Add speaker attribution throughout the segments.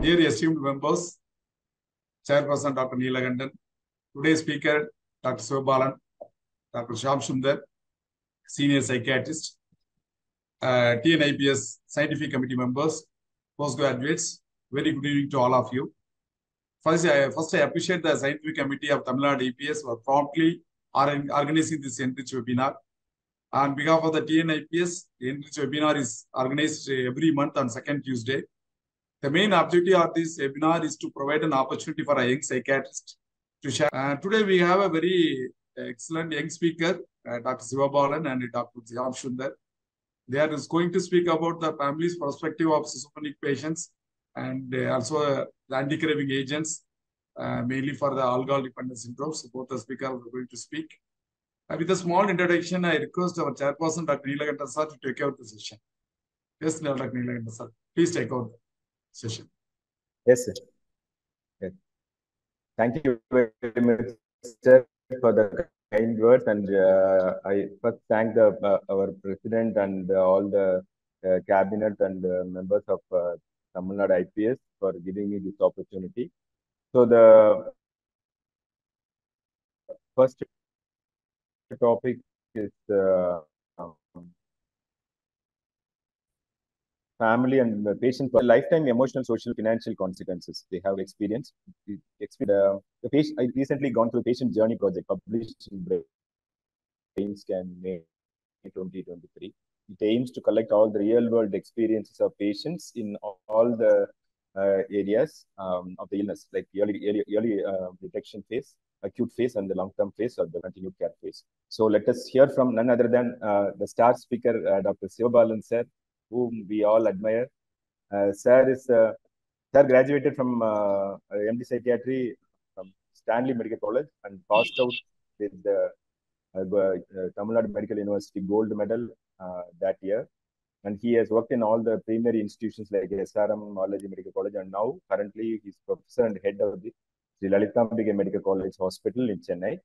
Speaker 1: Dear esteemed members, Chairperson Dr. Neelakandan, today's speaker Dr. Sivabalan, Dr. Shyam Sundar, Senior Psychiatrist, uh, TNIPS Scientific Committee members, postgraduates, very good evening to all of you. First, I, first, I appreciate the Scientific Committee of Tamil Nadu IPS for promptly or- organizing this Enrich webinar. On behalf of the TNIPS, the Enrich webinar is organized every month on second Tuesday. The main objective of this webinar is to provide an opportunity for a young psychiatrist to share. Uh, today we have a very excellent young speaker, uh, Dr. Sivabalan and Dr. Shyam Sundar. They are going to speak about the family's perspective of schizophrenic patients and uh, also uh, the anti-craving agents, uh, mainly for the alcohol dependent syndromes. So both the speakers are going to speak. Uh, with a small introduction, I request our chairperson, Dr. Neelakanta sir, to take over the session. Yes, Dr. Neelakanta sir, please take over session.
Speaker 2: Yes, sir. Yes. Thank you very much, sir, for the kind words. And uh, I first thank the uh, our president and uh, all the uh, cabinet and uh, members of uh, Tamil Nadu IPS for giving me this opportunity. So the first topic is family and the patient for lifetime emotional, social, financial consequences they have experienced. The, uh, the patient, I recently gone through patient journey project published in Brain Scan May 2023. It aims to collect all the real world experiences of patients in all the uh, areas um, of the illness, like early, early, early uh, detection phase, acute phase, and the long term phase, or the continued care phase. So let us hear from none other than uh, the star speaker, Dr. Sivabalan sir, whom we all admire. Uh, sir is uh, sir graduated from uh, MD Psychiatry from Stanley Medical College and passed out with the Tamil Nadu Medical University Gold Medal that year. And he has worked in all the primary institutions like SRM, Medical College, and now currently he's professor and head of the Sri Lalithambigai Medical College Hospital in Chennai.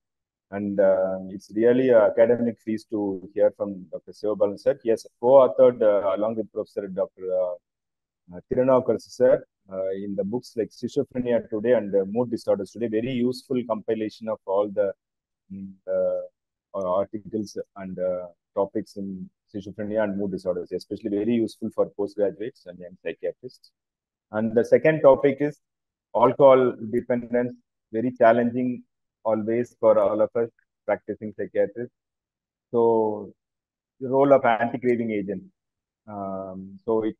Speaker 2: And uh, it's really an academic feast to hear from Dr. Sivabalan sir. He co-authored uh, along with Professor Dr. Uh, Tirunavakar sir in the books like Schizophrenia Today and Mood Disorders Today, very useful compilation of all the articles and topics in schizophrenia and mood disorders, especially very useful for postgraduates and young psychiatrists. And the second topic is alcohol dependence, very challenging always for all of us practicing psychiatrists. So the role of anti-craving agents. Um, so it,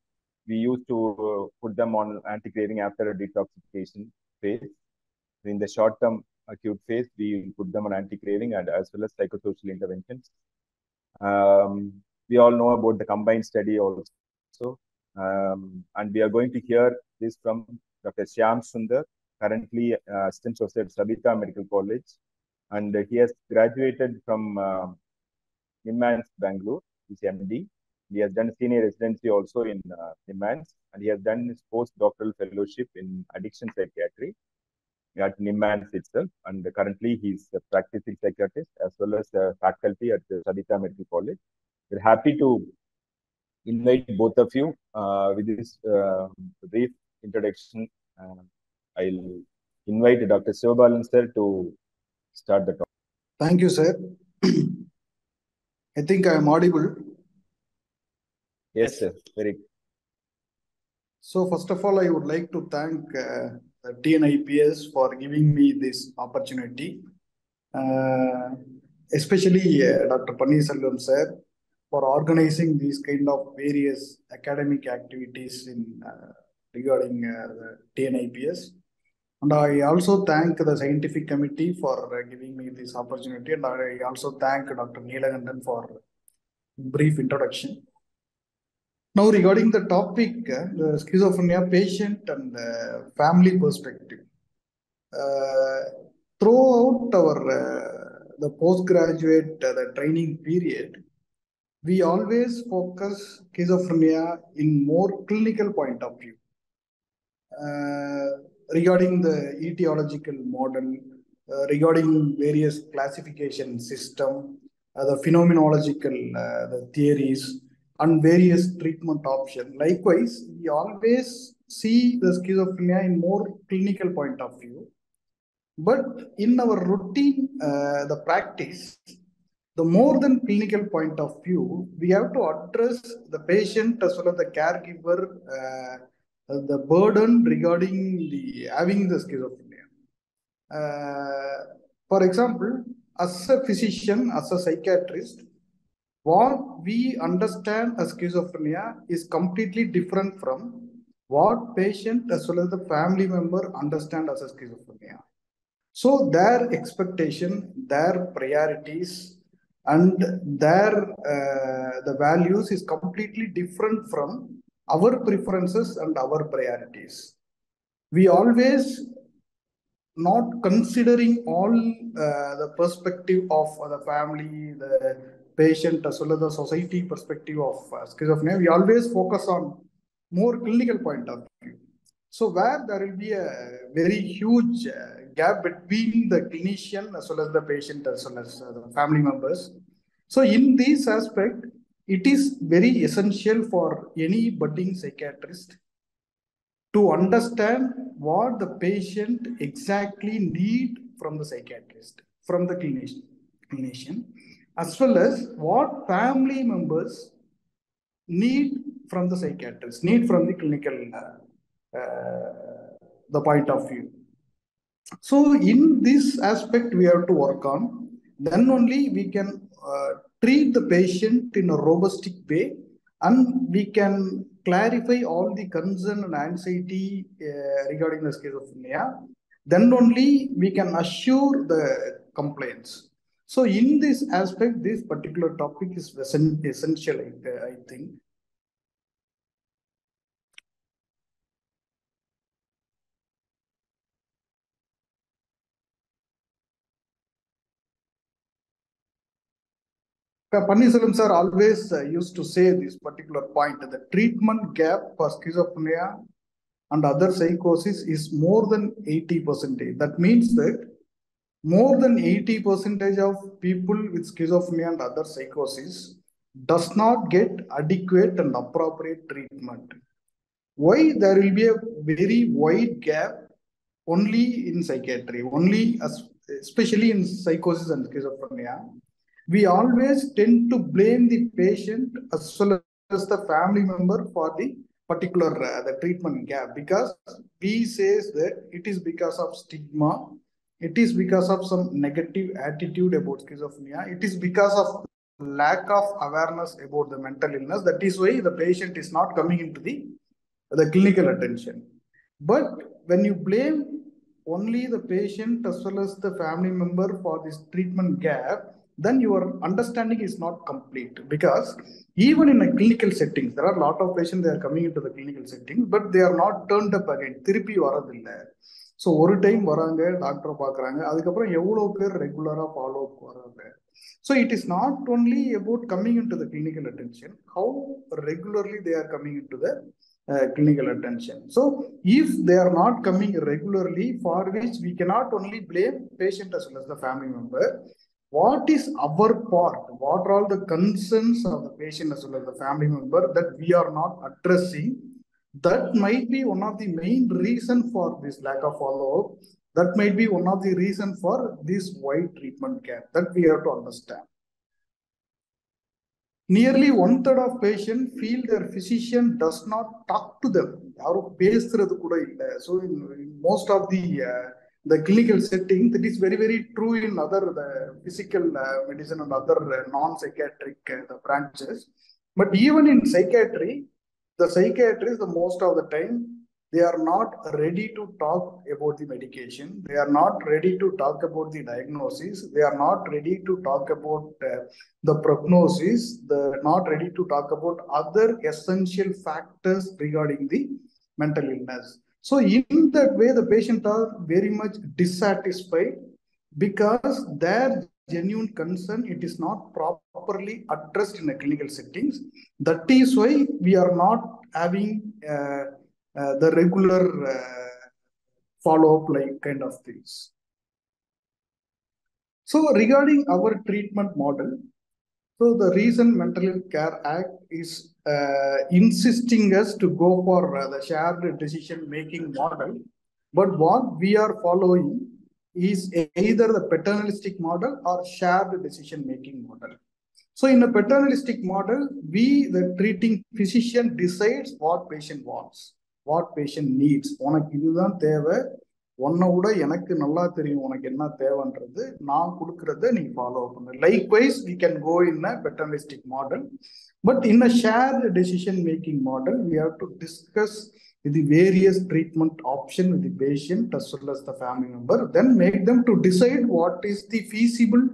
Speaker 2: we used to put them on anti-craving after a detoxification phase. In the short-term acute phase, we put them on anti-craving and as well as psychosocial interventions. Um, we all know about the combined study also. Um, and we are going to hear this from Dr. Shyam Sundar, currently uh, assistant professor at Saveetha Medical College, and uh, he has graduated from uh, Bangalore. He's MD. He has done senior residency also in uh, and he has done his postdoctoral fellowship in addiction psychiatry at NIMHANS itself. And currently, he's a practicing psychiatrist as well as a faculty at the Saveetha Medical College. We're happy to invite both of you uh, with this uh, brief introduction. I'll invite Dr. Sivabalan sir to start the talk.
Speaker 3: Thank you, sir. I think I am audible.
Speaker 2: Yes, sir. Very.
Speaker 3: So, first of all, I would like to thank uh, the TNIPS for giving me this opportunity, uh, especially uh, Dr. Pannisalvam sir for organizing these kind of various academic activities in regarding the TNIPS. And I also thank the scientific committee for uh, giving me this opportunity. And I also thank Dr. Neelakandan for brief introduction. Now, regarding the topic, uh, the schizophrenia patient and uh, family perspective. throughout our the postgraduate the training period, we always focus schizophrenia in more clinical point of view. Uh, regarding the etiological model, uh, regarding various classification system, uh, the phenomenological the theories, and various treatment options. Likewise, we always see the schizophrenia in more clinical point of view. But in our routine, uh, the practice, the more than clinical point of view, we have to address the patient as well as the caregiver, uh, the burden regarding the having the schizophrenia. Uh, for example, as a physician, as a psychiatrist, what we understand as schizophrenia is completely different from what patient as well as the family member understand as a schizophrenia. So their expectation, their priorities, and their uh, the values is completely different from our preferences and our priorities. We always not considering all uh, the perspective of the family, the patient, as well as the society perspective of uh, schizophrenia, we always focus on more clinical point of view. So where there will be a very huge uh, gap between the clinician as well as the patient as well as uh, the family members. So in this aspect, it is very essential for any budding psychiatrist to understand what the patient exactly need from the psychiatrist, from the clinician, as well as what family members need from the psychiatrist, need from the clinical uh, the point of view. So in this aspect, we have to work on. Then only we can uh, treat the patient in a robustic way, and we can clarify all the concern and anxiety uh, regarding the schizophrenia. Then only we can assure the complaints. So in this aspect, this particular topic is essential, I think. Pannisalam sir always uh, used to say this particular point, the treatment gap for schizophrenia and other psychosis is more than 80 percentage. That means that more than 80 percentage of people with schizophrenia and other psychosis does not get adequate and appropriate treatment. Why there will be a very wide gap only in psychiatry, only as, especially in psychosis and schizophrenia we always tend to blame the patient as well as the family member for the particular uh, the treatment gap because we says that it is because of stigma it is because of some negative attitude about schizophrenia it is because of lack of awareness about the mental illness. That is why the patient is not coming into the the clinical attention. But when you blame only the patient as well as the family member for this treatment gap then your understanding is not complete because even in a clinical settings, there are a lot of patients, they are coming into the clinical settings, but they are not turned up again. திருப்பி வரதில்லை so ஒரு time வராங்க டாக்டரை பார்க்குறாங்க அதுக்கப்புறம் எவ்வளோ பேர் ரெகுலராக ஃபாலோ அப் வராங்க so it is not only about coming in to the clinical attention how regularly they are coming in to the uh, clinical attention. So if they are not coming regularly, for which we cannot only blame patient as well as the family member, what is our part? What are all the concerns of the patient as well as the family member that we are not addressing? That might be one of the main reason for this lack of follow-up. That might be one of the reason for this wide treatment gap that we have to understand. Nearly one third of patients feel their physician does not talk to them. யாரும் பேசுறது கூட இல்லை so most of the the clinical setting that is very very true in other the physical uh, medicine and other uh, non-psychiatric uh, the branches. But even in psychiatry the psychiatrists the most of the time they are not ready to talk about the medication. They are not ready to talk about the diagnosis. They are not ready to talk about the prognosis. They're not ready to talk about other essential factors regarding the mental illness so in that way, the patient are very much dissatisfied because their genuine concern, it is not properly addressed in the clinical settings. That is why we are not having uh, uh, the regular uh, follow-up like kind of things. So regarding our treatment model, so the recent Mental Health Care Act is uh, insisting us to go for uh, the shared decision making model. But what we are following is either the paternalistic model or shared decision making model. So in a paternalistic model, we, the treating physician, decides what patient wants, what patient needs. உனக்கு இதுதான் தேவை உன்னை விட எனக்கு நல்லா தெரியும் உனக்கு என்ன தேவைன்றது நான் கொடுக்கறத நீ ஃபாலோ பண்ணு likewise we can go in a பெட்டர்லிஸ்டிக் model but in a share decision making model we have to discuss with the various treatment option with the patient as well as the family member then make them to decide what is the feasible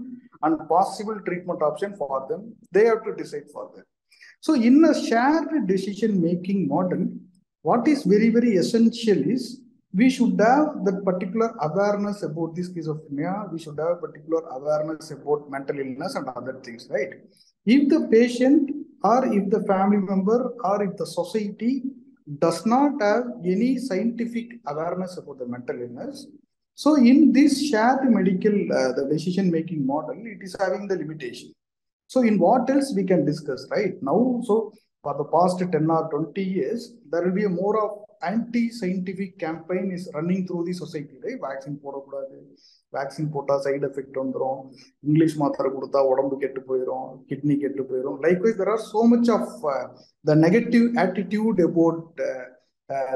Speaker 3: and possible treatment option for them they have to decide for them so in a shared decision making model what is very very essential is we should have that particular awareness about the schizophrenia we should have particular awareness about mental illness and other things right if the patient or if the family member or if the society does not have any scientific awareness about the mental illness. So in this shared medical, uh, the decision making model, it is having the limitation. So in what else we can discuss, right? Now, so for the past 10 or 20 years, there will be a more of anti scientific campaign is running through the society right vaccine போடக்கூடாது. Vaccine போட்டால் side effect வந்துடும் English மாத்திரை கொடுத்தா உடம்பு கெட்டு போயிடும் kidney கெட்டு போயிடும் likewise there are so much of the negative attitude about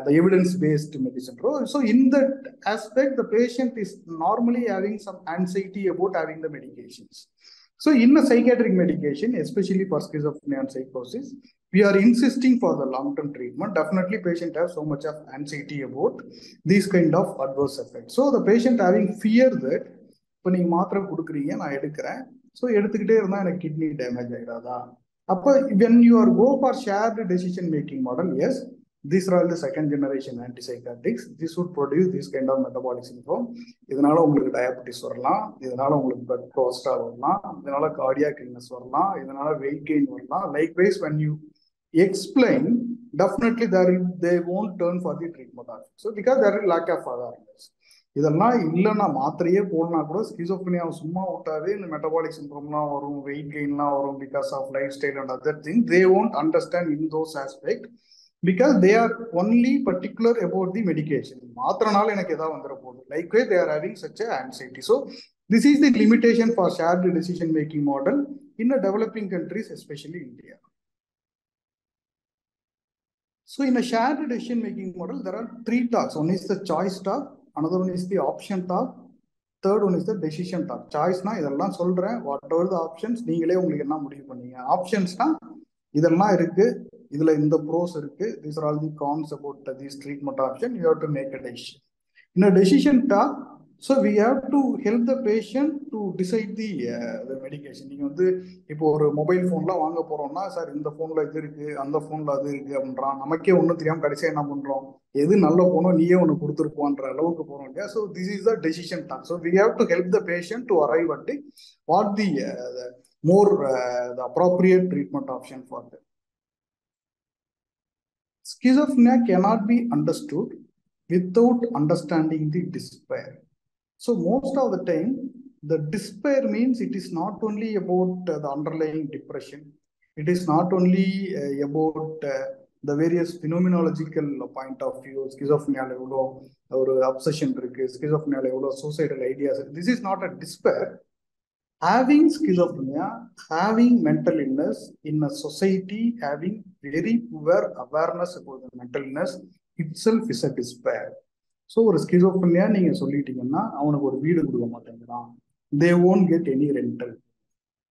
Speaker 3: the evidence based medicine so in that aspect the patient is normally having some anxiety about having the medications So in a psychiatric medication, especially for schizophrenia and psychosis, we are insisting for the long-term treatment. Definitely patient have so much of anxiety about these kind of adverse effects. So the patient having fear that இப்போ நீங்கள் மாத்திரை கொடுக்குறீங்க நான் எடுக்கிறேன் so எடுத்துக்கிட்டே இருந்தால் எனக்கு kidney damage ஆகிடாதா அப்போ when you are go for shared decision making model as these are all the second generation antipsychotics. This would produce this kind of metabolic syndrome. இதனால உங்களுக்கு டயபெட்டிஸ் வரலாம். இதனால உங்களுக்கு பிளட் கொலஸ்ட்ரால் வரலாம். இதனால கார்டியாக் இல்னஸ் வரலாம். இதனால வெயிட் கெயின் வரலாம். Likewise when you explain definitely there they won't turn for the treatment of so because there is lack of awareness இதெல்லாம் இல்லைன்னா மாத்திரையே போடனா கூட ஸ்கிசோஃபனியாவை சும்மா விட்டாவே இந்த மெட்டபாலிக் சிண்ட்ரோம்லாம் வரும் வெயிட் கெயின்லாம் வரும் because of lifestyle and other thing they won't understand in those aspect because they are only particular about the medication மாத்திரனால எனக்கு ஏதாவது வந்துட போகுது. Like way they are having such anxiety so this is the limitation for shared decision making model in a developing countries especially India So in a shared decision making model, there are three talks One is the choice talk, another one is the option talk, third one is the decision talk சாய்ஸ்னா இதெல்லாம் சொல்றேன். What ever the options நீங்களே உங்களுக்கு என்ன முடிவு பண்ணீங்க? ஆப்ஷன்ஸ்னா இதெல்லாம் இருக்கு. இதுல இந்த ப்ரோஸ் இருக்கு. These are all the cons about this treatment option you have to make a decision in a decision talk so we have to help the patient to decide the medication நீங்கள் வந்து இப்போ ஒரு mobile ஃபோன்லாம் வாங்க போகிறோம்னா sir இந்த ஃபோனில் இது இருக்குது அந்த ஃபோனில் அது இருக்குது அப்படின்றான். நமக்கே ஒன்றும் தெரியாமல் கடைசியாக என்ன பண்ணுறோம் எது நல்ல ஃபோனோ நீயே ஒன்று கொடுத்துருப்போன்ற அளவுக்கு போகிறோம் இல்லையா? So this is the decision talk so we have to help the patient to arrive at what the more the appropriate treatment option for that Schizophrenia cannot be understood without understanding the despair. So most of the time, the despair means it is not only about uh, the underlying depression. It is not only uh, about uh, the various phenomenological point of view, schizophrenia, or uh, obsession, schizophrenia, suicidal ideas. This is not a despair. Having schizophrenia, having mental illness in a society, having very poor awareness about the mental illness itself is a despair. So ஒரு schizophrenia நீங்க சொல்லிட்டீங்கன்னா அவனுக்கு ஒரு வீடு கொடுக்க மாட்டேங்கிறான். They won't get any rental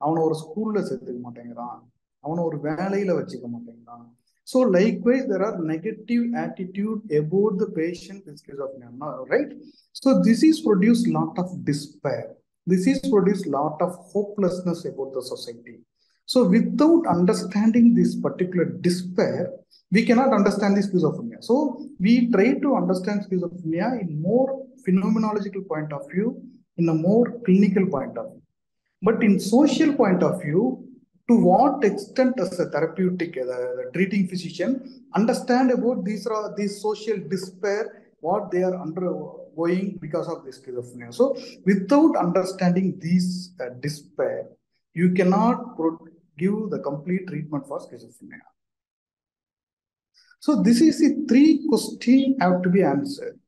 Speaker 3: அவனை ஒரு ஸ்கூல்ல சேர்த்துக்க மாட்டேங்கிறான். அவனை ஒரு வேலையில வச்சுக்க மாட்டேங்கிறான். So likewise there are negative attitude about the patient schizophrenia right so this is produce lot of despair this is produce lot of hopelessness about the society. So without understanding this particular despair we cannot understand the schizophrenia. So we try to understand schizophrenia in more phenomenological point of view in a more clinical point of view. But in social point of view to what extent does a therapeutic uh, the treating physician understand about these are these social despair what they are undergoing because of this schizophrenia. So, without understanding these uh, despair, you cannot give the complete treatment for schizophrenia. So this is the three questions have to be answered.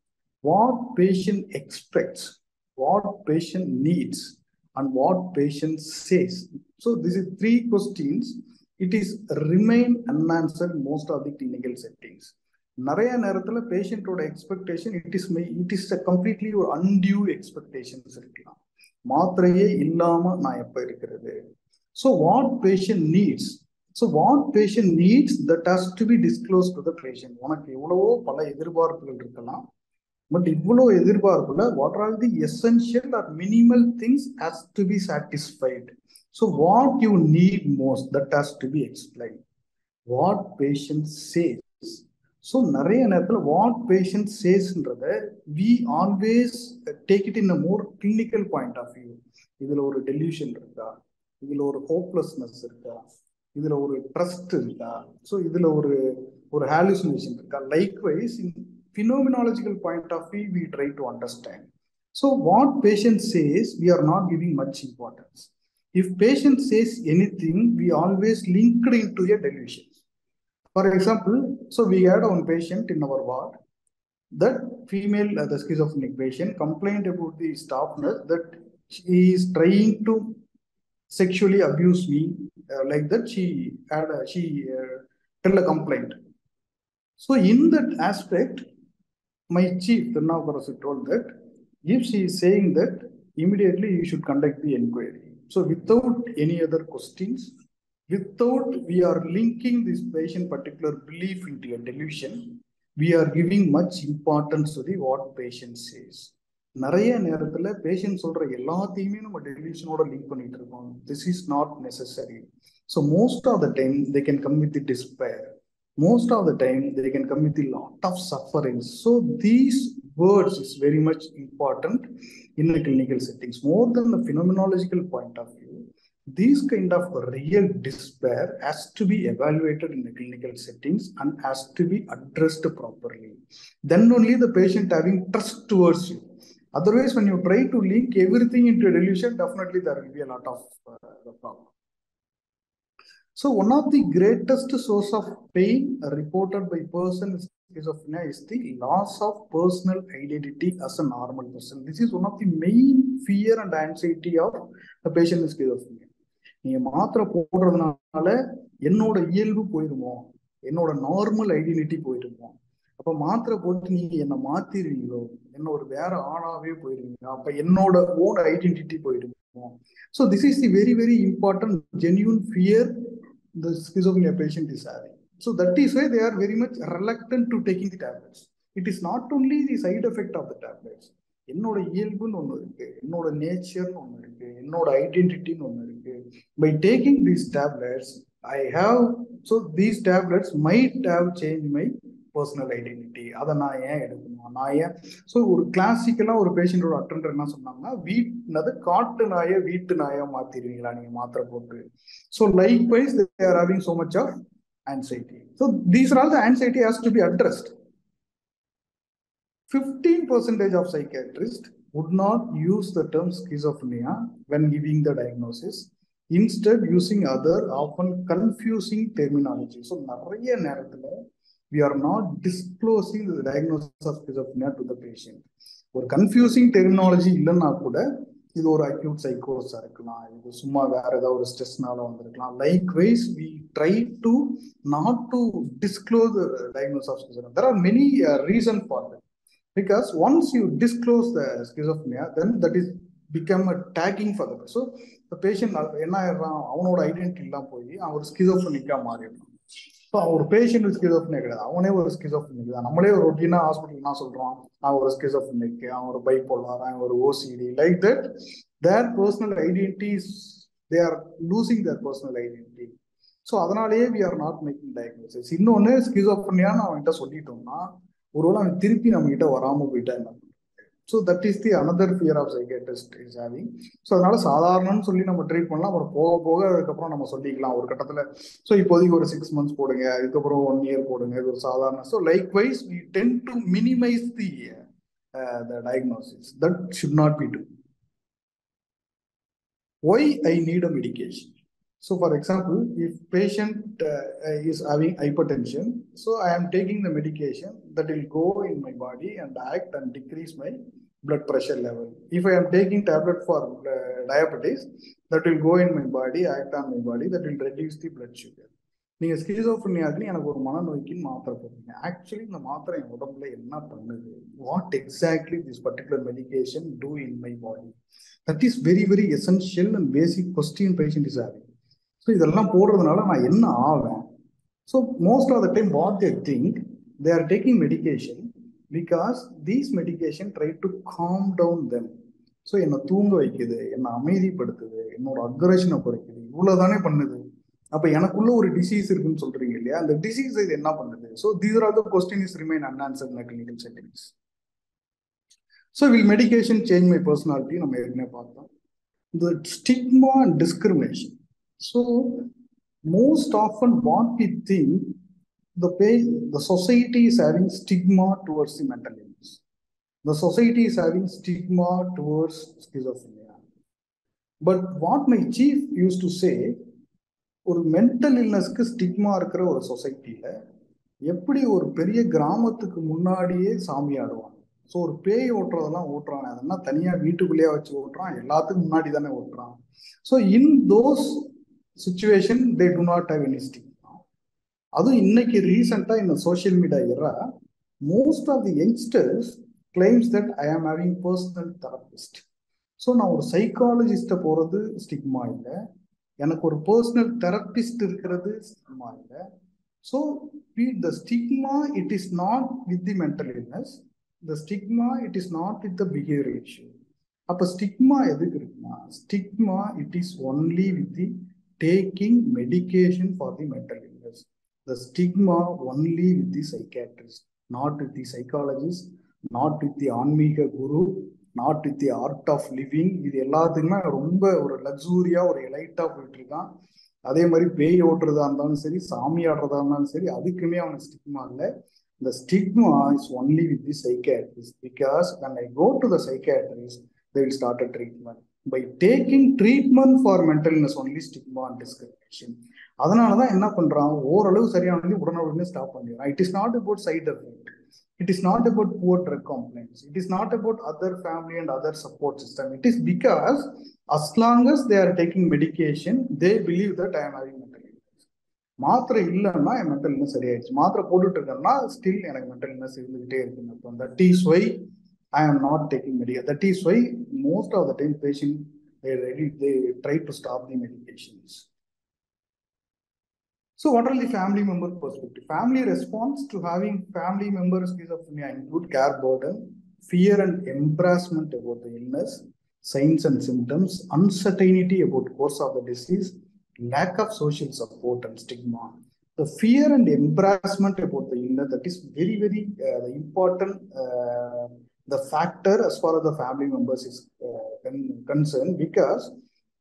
Speaker 3: What patient expects, what patient needs, and what patient says. So this is three questions. It is remain unanswered most of the clinical settings. நிறைய நேரத்துல பேஷண்டோட expectation it is it is completely ஒரு undue expectations இருக்கலாம். மாத்திரையே இல்லாம நான் எப்ப இருக்கிறது? So what patient needs so what patient needs that has to be disclose to the patient உனக்கு எவ்வளவோ பல எதிர்பார்ப்புகள் இருக்கலாம். பட் இவ்வளோ எதிர்பார்ப்புல what are the essential or minimal things has to be satisfied so what you need most that has to be explain what patient says so நிறைய நேரத்தில் what patient சேஸ்ன்றத we always take it in a more clinical point of view இதில் ஒரு delusion இருக்கா? இதில் ஒரு hopelessness இருக்கா? இதில் ஒரு ட்ரஸ்ட் இருக்கா? ஸோ இதில் ஒரு ஒரு ஹாலுசினேஷன் இருக்கா? Likewise in phenomenological point of view we try to understand so what patient says we are not giving much importance if patient says any thing we always linked in to a delusion For example, so we had one patient in our ward, that female, uh, the schizophrenic patient, complained about the staff nurse that she is trying to sexually abuse me, uh, like that. She had a, she uh, tell a complaint. So in that aspect, my chief, Thirunavukarasu, told that if she is saying that, immediately you should conduct the inquiry. So without any other questions, without we are linking this patient particular belief into a delusion, we are giving much importance to the what patient says. நிறைய நேரத்துல patient சொல்ற எல்லாத்தையுமே நம்ம டெலிவிஷனோட link பண்ணிட்டு இருக்கோம் this is not necessary so most of the time they can come with the despair most of the time they can come with a lot of suffering so these words is very much important in the clinical settings more than the phenomenological point of view these kind of real despair has to be evaluated in the clinical settings and has to be addressed properly then only the patient having trust towards you otherwise when you try to link everything into a delusion definitely there will be a lot of uh, problem so one of the greatest source of pain reported by person with schizophrenia is the loss of personal identity as a normal person. This is one of the main fear and anxiety of the patient with schizophrenia. நீங்க மாத்திரை போடுறதுனால என்னோட இயல்பு போயிடுமோ என்னோட normal identity போயிடுமோ அப்ப மாத்திரை போட்டு நீங்க என்னை மாத்திருவீங்களோ என்ன ஒரு வேற ஆணாவே போயிருவீங்க அப்ப என்னோட ஓன் ஐடென்டிட்டி போயிடுமோ so this is the very very important genuine fear the schizophrenia patient is having so that is way they are very much reluctant to taking the tablets it is not only the side effect of the tablets என்னோட இயல்புன்னு ஒன்று இருக்கு. என்னோட நேச்சர்னு ஒன்று இருக்கு. என்னோட ஐடென்டிட்டின்னு ஒன்று இருக்கு. By taking these tablets I have so these tablets might have change my personal identity அதை நான் ஏன் எடுக்கணும்? நான் ஏன் ஸோ ஒரு கிளாசிக்கலாக ஒரு பேஷண்டோட அட்டண்டர் என்ன சொன்னாங்கன்னா வீட்னது காட்டு நாயை வீட்டு நாயாக மாத்திடுவீங்களா? நீங்க மாத்திரை போட்டு. So likewise they're having so much of anxiety so these are all the anxiety has to be addressed 15 percentage of psychiatrists would not use the term schizophrenia when giving the diagnosis, instead using other often confusing terminology. So நிறைய நேரத்துல we are not disclosing the diagnosis of schizophrenia to the patient. ஒரு confusing terminology இல்லைன்னா கூட இது ஒரு acute சைக்கோஸா இருக்கலாம் இது சும்மா வேற ஏதாவது ஒரு ஸ்ட்ரெஸ்னால வந்திருக்கலாம் likewise we try to not to disclose diagnose of schizophrenia there are many uh, reason for because once you disclose the schizophrenia then that is become a tagging for the so the patient என்ன ஆயிடுறான் அவனோட identity எல்லாம் போய் அவன் ஒரு ஸ்கிசோஃபனிக்கா மாறிடுறான் so ஒரு patient ஸ்கிசோஃபனியா கிடையாது அவனே ஒரு ஸ்கிசோஃபனிக் தான் நம்மளே ஒரு ரொட்டீனா ஹாஸ்பிட்டல் என்ன சொல்றோம் அவன் ஒரு ஸ்கிசோஃபனிக் அவன் ஒரு பைப்போலார் அவன் ஒரு OCD like that their personal identities they are losing their personal identity so அதனாலேயே we are not making diagnosis இன்னொன்று ஸ்கிசோஃபனியான்னு அவன்கிட்ட சொல்லிட்டோம்னா ஒருவேளை அவன் திருப்பி நம்ம கிட்ட வராம போயிட்டா என்ன so that is the another fear of psychiatrist is having so அதனால சாதாரணம்னு சொல்லி நம்ம ட்ரீட் பண்ணலாம். அப்புறம் போக போக அதுக்கப்புறம் நம்ம சொல்லிக்கலாம். ஒரு கட்டத்தில் ஸோ இப்போதைக்கு ஒரு சிக்ஸ் மந்த்ஸ் போடுங்க. அதுக்கப்புறம் ஒன் இயர் போடுங்க. இது ஒரு சாதாரண so likewise we tend to minimize the the diagnosis that should not be too why I need a medication So, for example, if patient uh, is having hypertension, so I am taking the medication that will go in my body and act and decrease my blood pressure level. If I am taking tablet for uh, diabetes, that will go in my body, act on my body, that will reduce the blood sugar. நீங்க ஸ்கிசோஃப்ரினியாக்கு எனக்கு ஒரு மனநோய்க்குன்னு மாத்திரை போடுறீங்க actually இந்த மாத்திரை என் உடம்புல என்ன பண்ணுது what exactly this particular medication do in my body that is very very essential and basic question patient is having so இதெல்லாம் போடுறதுனால நான் என்ன ஆவேன்? So most of the time what they think they are taking medication because these medication try to calm down them so என்னை தூங்க வைக்குது என்னை அமைதிப்படுத்துது என்னோட அக்ரஷனை குறைக்குது இவ்வளோதானே பண்ணுது. அப்போ எனக்குள்ள ஒரு டிசீஸ் இருக்குன்னு சொல்றீங்க இல்லையா? அந்த டிசீஸ் இது என்ன பண்ணுது? So these are the question is remain unanswered in clinical settings so will medication change my personality நம்ம ஏற்கனவே பார்த்தோம். இந்த stigma and discrimination so most often what we think the pay the society is having stigma towards the mental illness. The society is having stigma towards schizophrenia. But what my chief used to say ஒரு mental இல்னஸ்க்கு stigma இருக்கிற ஒரு சொசைட்டியில் எப்படி ஒரு பெரிய கிராமத்துக்கு முன்னாடியே சாமி ஆடுவாங்க? ஸோ ஒரு பேய் ஓட்டுறதெல்லாம் ஓட்டுறான் அதெல்லாம் தனியாக வீட்டுக்குள்ளேயே வச்சு ஓட்டுறான் எல்லாத்துக்கும் முன்னாடி தானே ஓட்டுறான். So in those situation they do not have any stigma அதுவும் இன்னைக்கு ரீசெண்டாக இந்த social media era most of the youngsters claims that I am having personal therapist so நான் ஒரு சைக்காலஜிஸ்ட்டை போகிறது ஸ்டிக்மா இல்லை. எனக்கு ஒரு பர்சனல் தெரபிஸ்ட் இருக்கிறது ஸ்டிக்மா இல்லை. So the stigma it is not with the mental illness the stigma it is not with the behaviour issue அப்போ stigma எதுக்கு இருக்குன்னா stigma it is only with the taking medication for the mental illness the stigma only with the psychiatrist, not with the psychologist, not with the ஆன்மீக குரு not with the Art of Living இது எல்லாத்துக்குமே ரொம்ப ஒரு லக்ஸூரியா ஒரு எலைட்டா போயிட்டு இருக்கான். அதே மாதிரி பேய் ஓட்டுறதா இருந்தாலும் சரி சாமி ஆடுறதா இருந்தாலும் சரி அதுக்குமே அவனுக்கு ஸ்டிக்மா இல்லை. இந்த stigma is only with the psychiatrist because I go to the psychiatrist they will start a treatment by taking treatment for for only stigma and stigma and தான் என்ன பண்றான்? ஓரளவு சரியானது உடனே ஸ்டாப் பண்ணிடுறான். It is not about side effect it is not about poor drug compliance it is not about other family and other support system it is because as long as they are taking medication they believe that I am having mental illness மாத்திரை இல்லைன்னா என் mental illness சரியாயிடுச்சு. மாத்திரை போட்டுட்டு இருக்கேன்னா still எனக்கு mental illness இருந்துகிட்டே இருக்குன்னு that is why I am not taking medical that is why most of the time patient, they ready, they try to stop the medications. So what are the family member perspective? Family response to having family members schizophrenia include care burden, fear and embarrassment about the illness, signs and symptoms, uncertainty about course of the disease, lack of social support and stigma. The fear and embarrassment about the illness that is very, very uh, important uh, the factor as far as the family members is uh, con- concerned because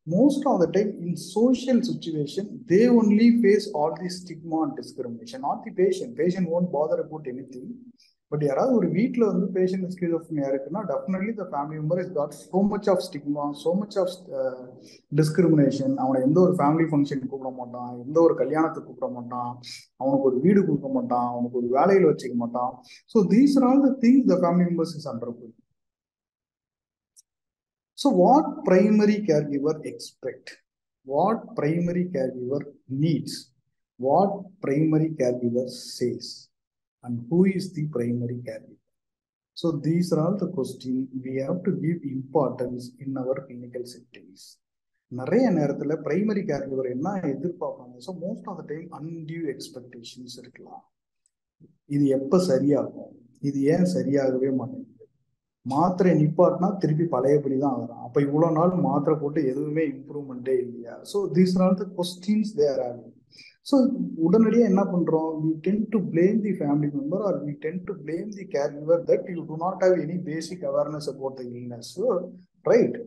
Speaker 3: most of the time in social situation they only face all the stigma and discrimination. Not the patient. Patient won't bother about anything but யாராவது ஒரு வீட்டில் வந்து patient schizophrenia இருக்குன்னா definitely the family member is got so much of stigma so much of discrimination அவனை எந்த ஒரு family function கூப்பிட மாட்டான் எந்த ஒரு கல்யாணத்துக்கு கூப்பிட மாட்டான் அவனுக்கு ஒரு வீடு கொடுக்க மாட்டான் அவனுக்கு ஒரு வேலையில் வச்சுக்க மாட்டான். So these are all the things the family members is under போய் so what primary caregiver expect what primary caregiver needs what primary caregiver says And who is the primary caregiver? So these are all the questions we have to give importance in our clinical settings. நிறைய நேரத்துல primary caregiver என்ன எதிர்பார்ப்பாங்க? So most of the time undue expectations இருக்கலாம். இது எப்போ சரியாகும்? இது ஏன் சரியாகவே மாட்டேங்குது? மாத்திரை நிப்பாட்டினா திருப்பி பழையபடி தான் ஆகிறான் அப்போ இவ்வளோ நாள் மாத்திரை போட்டு எதுவுமே இம்ப்ரூவ்மெண்ட்டே இல்லையா? So these are the questions there ஆகும் ஸோ உடனடியாக என்ன பண்றோம் we tend to blame the family member or we tend to blame the caregiver that you do not have any basic awareness about the illness right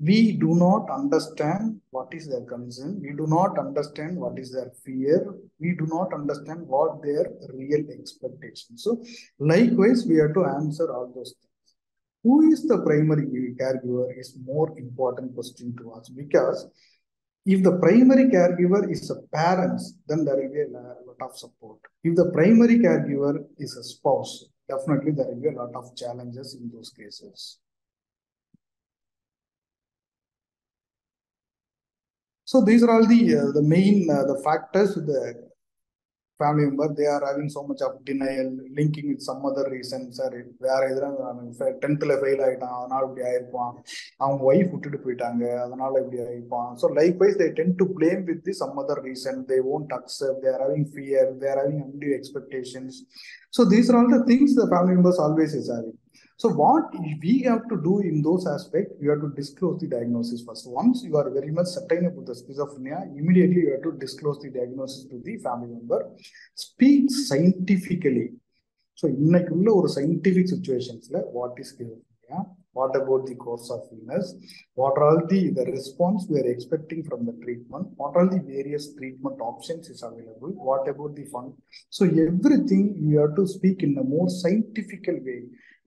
Speaker 3: we do not understand what is their concern we do not understand what is their fear we do not understand what their real expectations so likewise we have to answer all those things who is the primary caregiver is more important question to us because if the primary caregiver is a parents, then there will be a lot of support. If the primary caregiver is a spouse, definitely there will be a lot of challenges in those cases. So these are all the uh, the main uh, the factors the family member they are having so much of denial linking with some other reason sir வேற எதுனா டென்த்தில் fail ஆகிட்டான் அதனால இப்படி ஆயிருப்பான். அவங்க wife விட்டுட்டு போயிட்டாங்க அதனால இப்படி ஆயிருப்பான். So likewise they tend to blame with the some other reason they won't accept they are having fear they are having undue expectations so these are all the things the family members always is having So what we have to do in those aspects, we have to disclose the diagnosis first. Once you are very much certain about the schizophrenia, immediately you have to disclose the diagnosis to the family member. Speak scientifically. So இன்னைக்குள்ள ஒரு scientific situationsல what is schizophrenia? What about the course of illness? What are the, the response we are expecting from the treatment? What are the various treatment options is available? What about the fund? So everything you have to speak in a more scientific way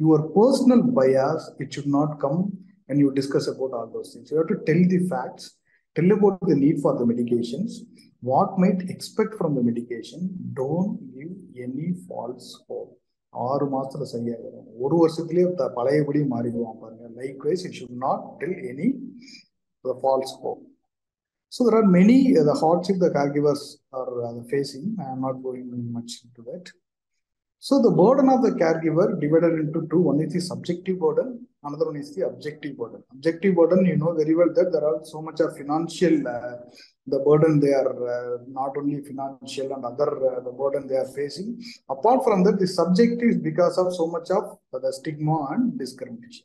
Speaker 3: your personal bias it should not come when you discuss about all those things you have to tell the facts tell about the need for the medications what might expect from the medication don't give any false hope ஆறு மாசத்துல சரியாயிரும் ஒரு வருஷத்துலயே பழையபடி மாறிடுவான் பாருங்க likewise it should not tell any falls hope So there are many uh, the hardship the caregivers are uh, facing. I am not going much into that. So the burden of the caregiver divided into two. One is the subjective burden, another one is the objective burden. Objective burden, you know very well that there are so much of financial, uh, the burden they are uh, not only financial and other uh, the burden they are facing. Apart from that, the subjective is because of so much of the stigma and discrimination.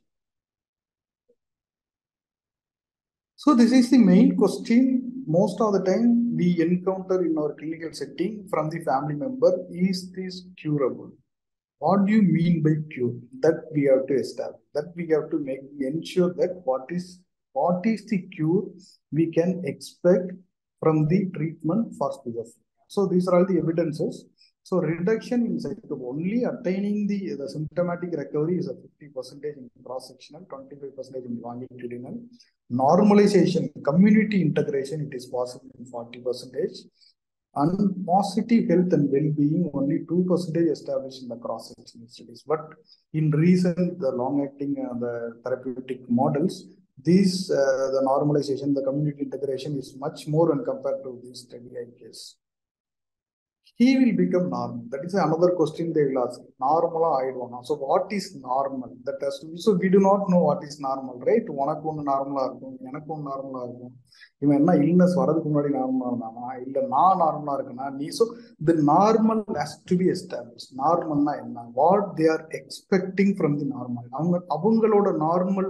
Speaker 3: So this is the main question most of the time we encounter in our clinical setting from the family member. Is this curable? What do you mean by cure? That we have to establish. That we have to make ensure that what is what is the cure we can expect from the treatment for schizophrenia. So these are all the evidences. So reduction in cycle only attaining the, the symptomatic recovery is a 50% in cross-sectional, 25% in longitudinal. Normalization, community integration, it is possible in 40%. And positive health and well-being, only 2% established in the cross-sectional studies. But in recent, the long-acting uh, the therapeutic models, these, uh, the normalization, the community integration is much more when compared to these study guess. He will become normal that is another question they will ask. நார்மலாக ஆயிடுவானா? So what is normal That so we do not know what is normal right உனக்கு ஒன்று நார்மலாக இருக்கும் எனக்கு ஒன்று நார்மலாக இருக்கும். இவன் என்ன இல்னஸ் வரதுக்கு முன்னாடி நார்மலாக இருந்தானா? இல்லை நான் நார்மலாக இருக்கேனா? நீ so the normal has to be establish நார்மல்னா என்ன? What they are expecting from the normal அவங்க அவங்களோட normal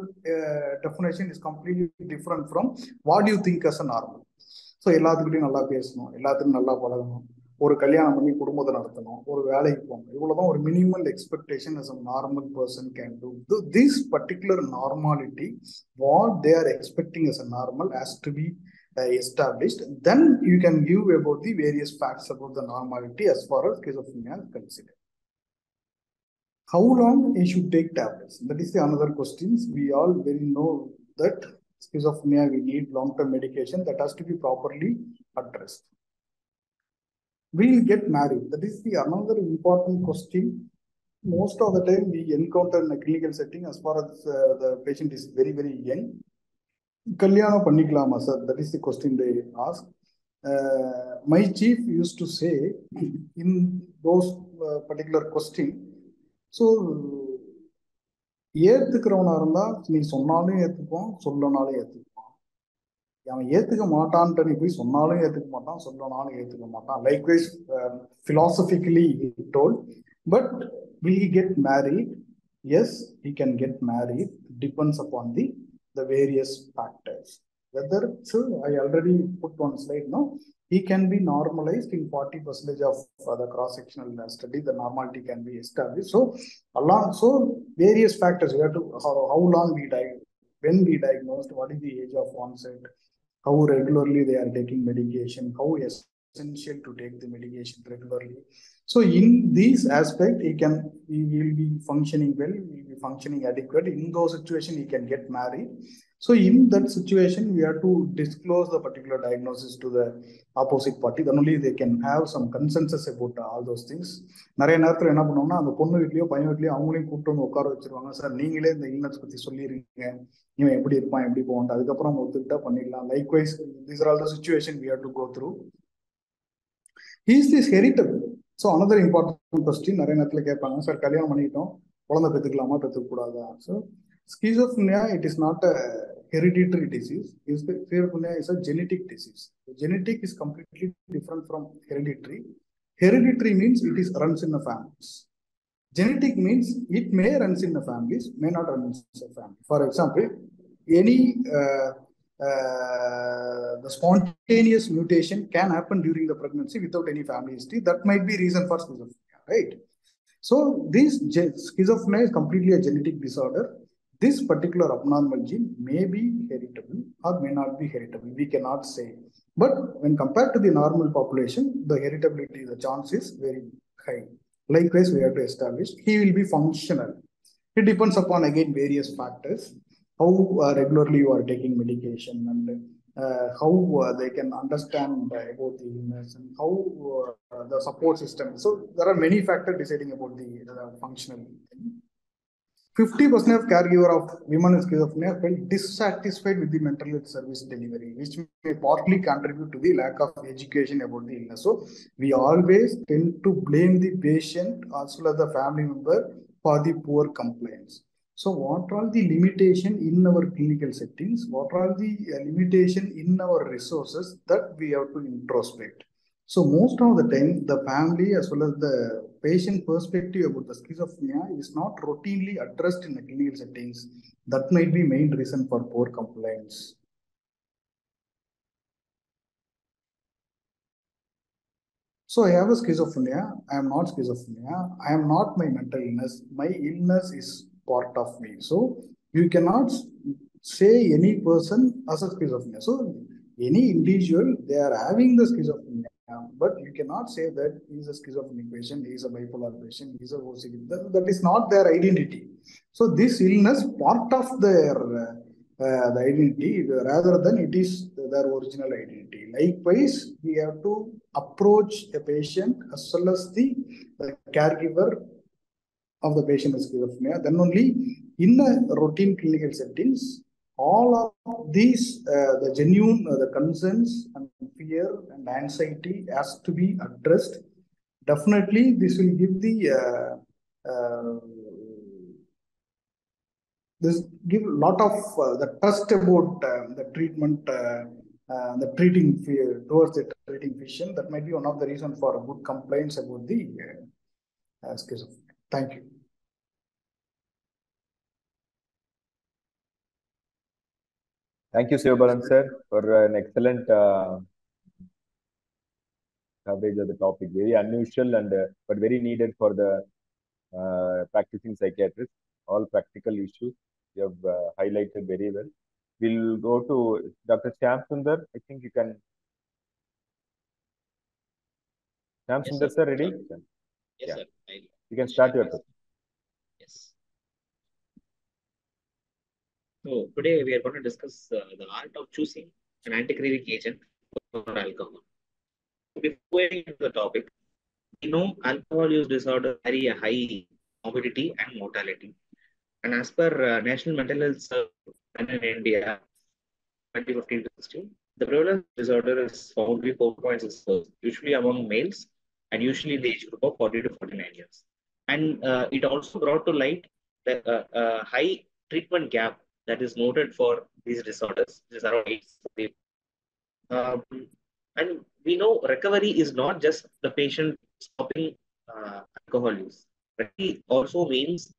Speaker 3: definition is completely different from what you think as a normal so எல்லாத்துக்கிட்டையும் நல்லா பேசணும் எல்லாத்துக்கும் நல்லா பழகணும். ஒரு கல்யாணம் பண்ணி குடும்பத்தை நடத்தணும் ஒரு வேலைக்கு போகணும் இவ்வளவுதான் ஒரு minimal expectation as a normal person can do this particular normality what they are expecting as a normal has to B established then you can give about the various facts about the normality as far as schizophrenia is considered how long you should take tablets that is the another questions we all very know that schizophrenia we need long term medication that has to be properly addressed will get married? That is the another important question. Most of the time we encounter in a clinical setting as far as uh, the patient is very, very young. Kalyana பண்ணிக்கலாமா sir? That is the question they ask. Uh, my chief used to say in those uh, particular question, so ஏத்துக்கிறவனா இருந்தா நீ சொன்னாலும் ஏத்துப்பான் சொல்லனாலும் ஏத்துப்பான் அவன் ஏத்துக்க மாட்டான்ட்டு நீ போய் சொன்னாலும் ஏத்துக்க மாட்டான் சொல்லனாலும் ஏத்துக்க மாட்டான் like wise philosophically told but will he get married yes he can get married depends upon the the various factors whether so i already put one slide now he can be normalized in 40 percentage of uh, the cross sectional study the normality can be established so along so various factors we have to how, how long we die when we diagnosed what is the age of onset how regularly they are taking medication, how essential to take the medication regularly. So in these aspect, he can he will be functioning well, he will be functioning adequate. In those situations, he can get married. So in that situation, we have to disclose the particular diagnosis to the opposite party. Then only they can have some consensus about all those things. நிறைய நேரத்தில் என்ன பண்ணுவோம்னா அந்த பொண்ணு வீட்லயோ பையன் வீட்லயோ அவங்களையும் கூப்பிட்டு வந்து உட்கார வச்சிருவாங்க சார் நீங்களே இந்த இல்னஸ் பத்தி சொல்லிருக்கீங்க இவன் எப்படி இருப்பான் எப்படி போவான் அதுக்கப்புறம் ஒத்துக்கிட்டா பண்ணிடலாம் likewise this are all the situation we have to go through is this heritable so another important question நிறைய நேரத்தில் கேட்பாங்க சார் கல்யாணம் பண்ணிட்டோம் குழந்தை பெற்றுக்கலாமா பெற்றுக்க கூடாதா so schizophrenia it is not a hereditary disease schizophrenia is a genetic disease genetic is completely different from hereditary hereditary means it is runs in the families genetic means it may runs in the families may not run in the family for example any uh, uh, the spontaneous mutation can happen during the pregnancy without any family history that might be reason for schizophrenia right so this schizophrenia is completely a genetic disorder this particular abnormal gene may be heritable or may not be heritable. We cannot say. But when compared to the normal population, the heritability, the chance is very high. Likewise, we have to establish he will be functional. It depends upon again various factors, how uh, regularly you are taking medication and uh, how uh, they can understand about the illness and how the support system. So there are many factors deciding about the functional thing. 50% of caregiver of women with schizophrenia felt dissatisfied with the mental health service delivery, which may partly contribute to the lack of education about the illness. So we always tend to blame the patient as well as the family member for the poor compliance. So what are the limitation in our clinical settings? What are the uh, limitation in our resources that we have to introspect? So most of the time, the family as well as the patient perspective about the schizophrenia is not routinely addressed in the clinical settings. That might be main reason for poor compliance. So I have a schizophrenia. I am not schizophrenia. I am not my mental illness. My illness is part of me. So you cannot say any person as a schizophrenia. So any individual, they are having the schizophrenia but you cannot say that he's a schizophrenic patient, he's a bipolar patient, he's a OCD. That, that is not their identity. So this illness, part of their uh, the identity, rather than it is their original identity. Likewise, we have to approach a patient as well as the, the caregiver of the patient with schizophrenia. Then only in the routine clinical settings, all of these, uh, the genuine, uh, the concerns and fear and anxiety has to be addressed. Definitely, this will give the uh, uh this give a lot of uh, the trust about uh, the treatment, the treating fear towards the treating physician. That might be one of the reasons for good complaints about the schizophrenia. Thank you.
Speaker 2: Thank you, Sivabalan sir, for an excellent uh, coverage of the topic. Very unusual and uh, but very needed for the uh, practicing psychiatrist. All practical issues you have highlighted very well. We'll go to Dr. Shyam Sundar. I think you can. Shyam
Speaker 4: Yes,
Speaker 2: Sundar
Speaker 4: sir.
Speaker 2: sir, ready?
Speaker 4: Yes,
Speaker 2: Yeah.
Speaker 4: sir. I,
Speaker 2: You can start your talk.
Speaker 4: yes. So today we are going to discuss uh, the art of choosing an anticholinergic agent for alcohol. Before going into the topic, we know alcohol use disorder carry a high morbidity and mortality. And as per uh, National Mental Health Survey in India, 2015 to 16, the prevalence disorder is found to be 4.6%, usually among males and usually in the age group of 40 to 49 years. And uh, it also brought to light the uh, uh, high treatment gap that is noted for these disorders, which is around 8 um, and we know recovery is not just the patient stopping uh, alcohol use. Recovery also means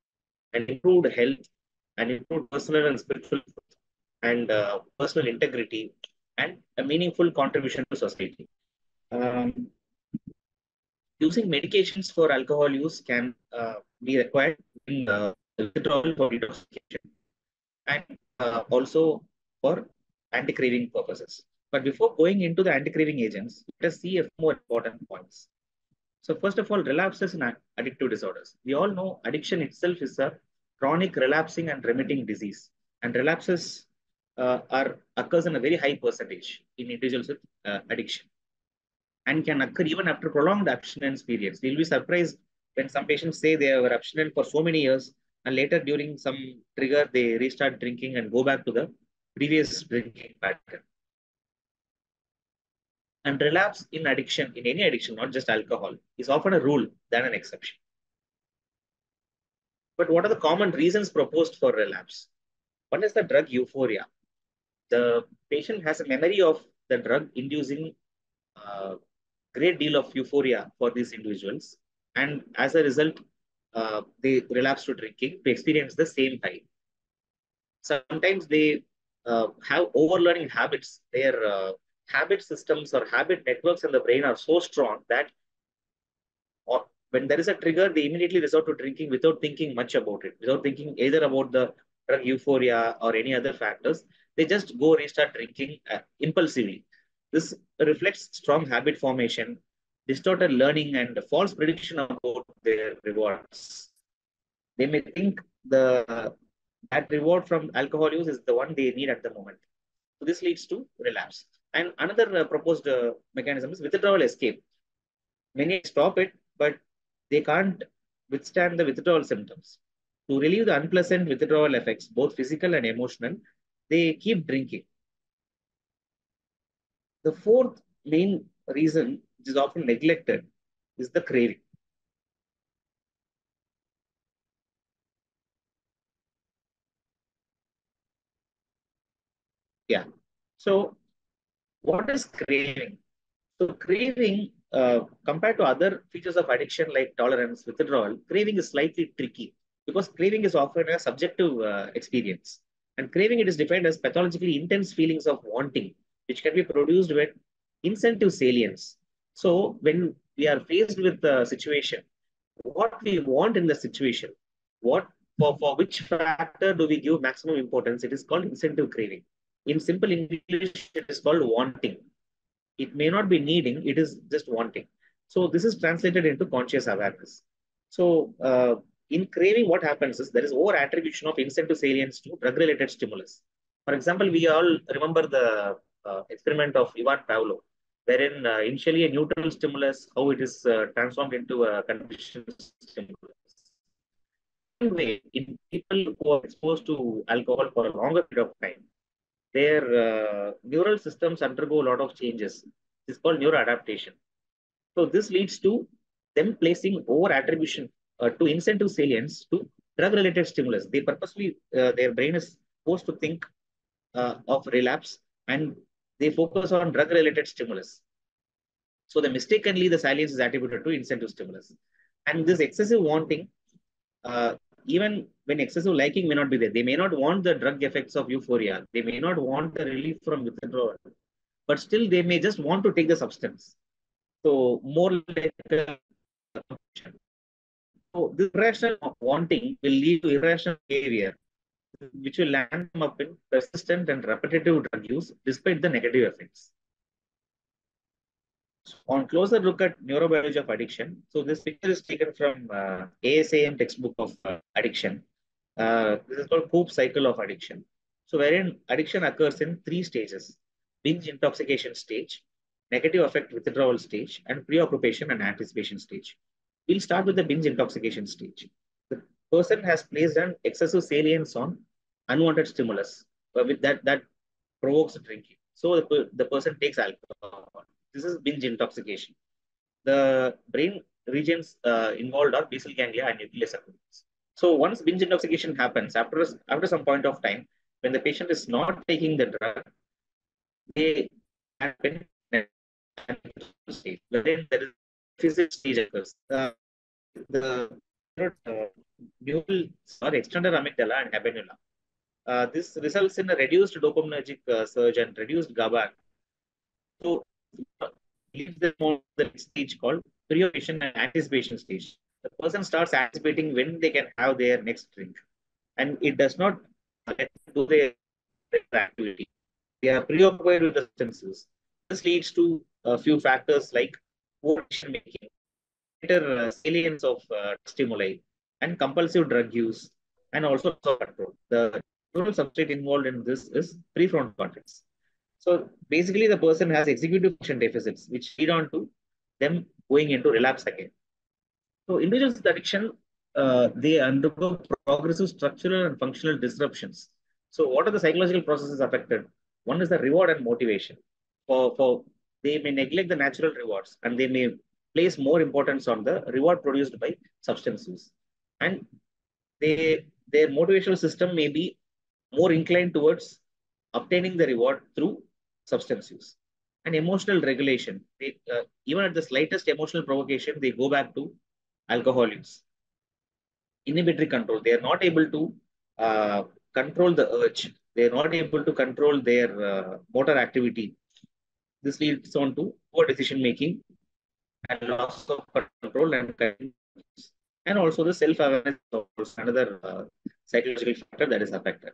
Speaker 4: an improved health, an improved personal and spiritual and uh, personal integrity, and a meaningful contribution to society. Um, using medications for alcohol use can uh, be required in uh, withdrawal for detoxification and uh, also for anti-craving purposes. But before going into the anti-craving agents, let us see a few more important points. So first of all, relapses in addictive disorders. We all know addiction itself is a chronic relapsing and remitting disease. And relapses uh, are occurs in a very high percentage in individuals with uh, addiction and can occur even after prolonged abstinence periods. We'll be surprised when some patients say they were abstinent for so many years and later during some trigger, they restart drinking and go back to the previous drinking pattern. And relapse in addiction, in any addiction, not just alcohol, is often a rule than an exception. But what are the common reasons proposed for relapse? One is the drug euphoria. The patient has a memory of the drug inducing a great deal of euphoria for these individuals. And as a result, uh, they relapse to drinking to experience the same high. Sometimes they uh, have overlearning habits. Their uh, habit systems or habit networks in the brain are so strong that or when there is a trigger, they immediately resort to drinking without thinking much about it, without thinking either about the drug euphoria or any other factors. They just go and restart drinking uh, impulsively. This reflects strong habit formation, distorted learning, and false prediction about their rewards. They may think the that reward from alcohol use is the one they need at the moment. So this leads to relapse. And another uh, proposed uh, mechanism is withdrawal escape. Many stop it, but they can't withstand the withdrawal symptoms. To relieve the unpleasant withdrawal effects, both physical and emotional, they keep drinking. The fourth main reason, which is often neglected, is the craving. Yeah. So, what is craving? So, craving, uh, compared to other features of addiction like tolerance, withdrawal, craving is slightly tricky because craving is often a subjective uh, experience. And craving it is defined as pathologically intense feelings of wanting, which can be produced when incentive salience. So when we are faced with the situation, what we want in the situation, what for, for which factor do we give maximum importance? It is called incentive craving. In simple English, it is called wanting. It may not be needing, it is just wanting. So this is translated into conscious awareness. So uh, in craving, what happens is there is over attribution of incentive salience to drug-related stimulus. For example, we all remember the uh, experiment of Ivan Pavlov, wherein uh, initially a neutral stimulus, how it is uh, transformed into a conditioned stimulus. In people who are exposed to alcohol for a longer period of time, their uh, neural systems undergo a lot of changes. It's called neuroadaptation. So this leads to them placing over attribution uh, to incentive salience to drug-related stimulus. They purposely, uh, their brain is forced to think uh, of relapse and they focus on drug-related stimulus. So the mistakenly the salience is attributed to incentive stimulus. And this excessive wanting, uh, even when excessive liking may not be there, they may not want the drug effects of euphoria. They may not want the relief from withdrawal, but still they may just want to take the substance. So more like a so this irrational wanting will lead to irrational behavior, which will land them up in persistent and repetitive drug use despite the negative effects. On closer look at neurobiology of addiction, so this picture is taken from uh, ASAM textbook of uh, addiction. Uh, this is called Koob cycle of addiction. So wherein addiction occurs in three stages, binge intoxication stage, negative affect withdrawal stage, and preoccupation and anticipation stage. We'll start with the binge intoxication stage. The person has placed an excessive salience on unwanted stimulus uh, with that that provokes drinking. So the, the person takes alcohol. This is binge intoxication. The brain regions uh, involved are basal ganglia and nucleus accumbens. So once binge intoxication happens, after after some point of time, when the patient is not taking the drug, they happen is physics stage occurs. Uh, the neural or extended amygdala and habenula. Uh, this results in a reduced dopaminergic uh, surge and reduced GABA. So, leads them on the stage called preoccupation and anticipation stage. The person starts anticipating when they can have their next drink, and it does not do their activity. They are preoccupied with the substances. This leads to a few factors like decision making, greater uh, salience of uh, stimuli, and compulsive drug use, and also control. The neural substrate involved in this is prefrontal cortex. So basically, the person has executive function deficits, which lead on to them going into relapse again. So individuals with addiction, uh, they undergo progressive structural and functional disruptions. So what are the psychological processes affected? One is the reward and motivation. For, for they may neglect the natural rewards and they may place more importance on the reward produced by substance use. And they their motivational system may be more inclined towards obtaining the reward through substance use. And emotional regulation. They, uh, even at the slightest emotional provocation, they go back to alcohol use. Inhibitory control. They are not able to uh, control the urge. They are not able to control their uh, motor activity. This leads on to poor decision making and loss of control and and also the self-awareness is another uh, psychological factor that is affected.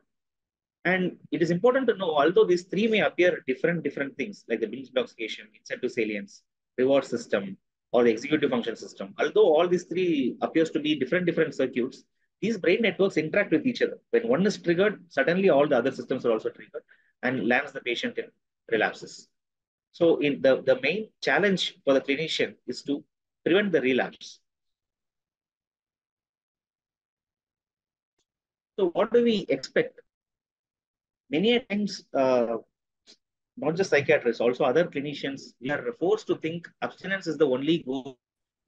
Speaker 4: And it is important to know, although these three may appear different, different things like the binge intoxication, incentive salience, reward system, or the executive function system. Although all these three appears to be different, different circuits, these brain networks interact with each other. When one is triggered, suddenly all the other systems are also triggered and lands the patient in relapses. So in the, the main challenge for the clinician is to prevent the relapse. So what do we expect? Many times, uh, not just psychiatrists, also other clinicians, we are forced to think abstinence is the only goal.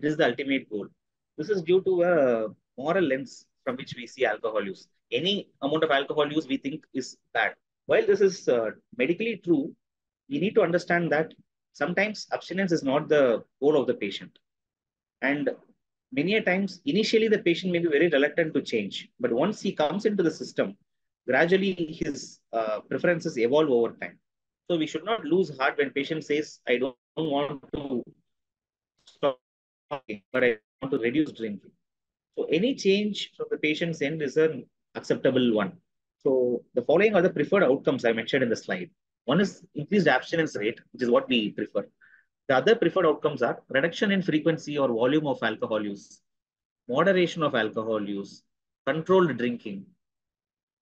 Speaker 4: It is the ultimate goal. This is due to a moral lens from which we see alcohol use. Any amount of alcohol use we think is bad. While this is uh, medically true, we need to understand that sometimes abstinence is not the goal of the patient. And many a times, initially the patient may be very reluctant to change. But once he comes into the system, gradually his uh, preferences evolve over time. So we should not lose heart when patient says, I don't want to stop but I want to reduce drinking. So any change from the patient's end is an acceptable one. So the following are the preferred outcomes I mentioned in the slide. One is increased abstinence rate, which is what we prefer. The other preferred outcomes are reduction in frequency or volume of alcohol use, moderation of alcohol use, controlled drinking,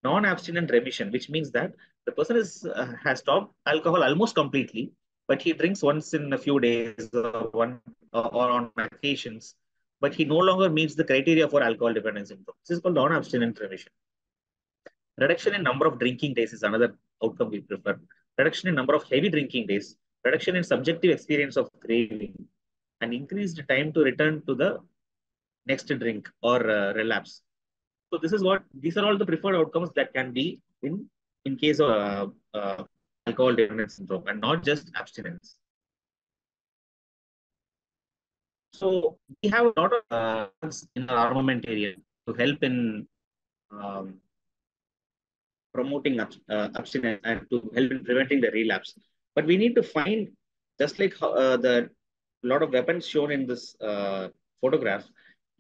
Speaker 4: non-abstinent remission, which means that the person is uh, has stopped alcohol almost completely, but he drinks once in a few days or one or on occasions, but he no longer meets the criteria for alcohol dependence syndrome. This is called non-abstinent remission. Reduction in number of drinking days is another outcome we prefer. Reduction in number of heavy drinking days, reduction in subjective experience of craving, and increased time to return to the next drink or uh, relapse. So this is what these are all the preferred outcomes that can be in in case of uh, uh, alcohol dependence syndrome and not just abstinence. So we have a lot of uh, in the armamentarium to help in um, promoting uh, abstinence and to help in preventing the relapse. But we need to find, just like uh, the lot of weapons shown in this uh, photograph,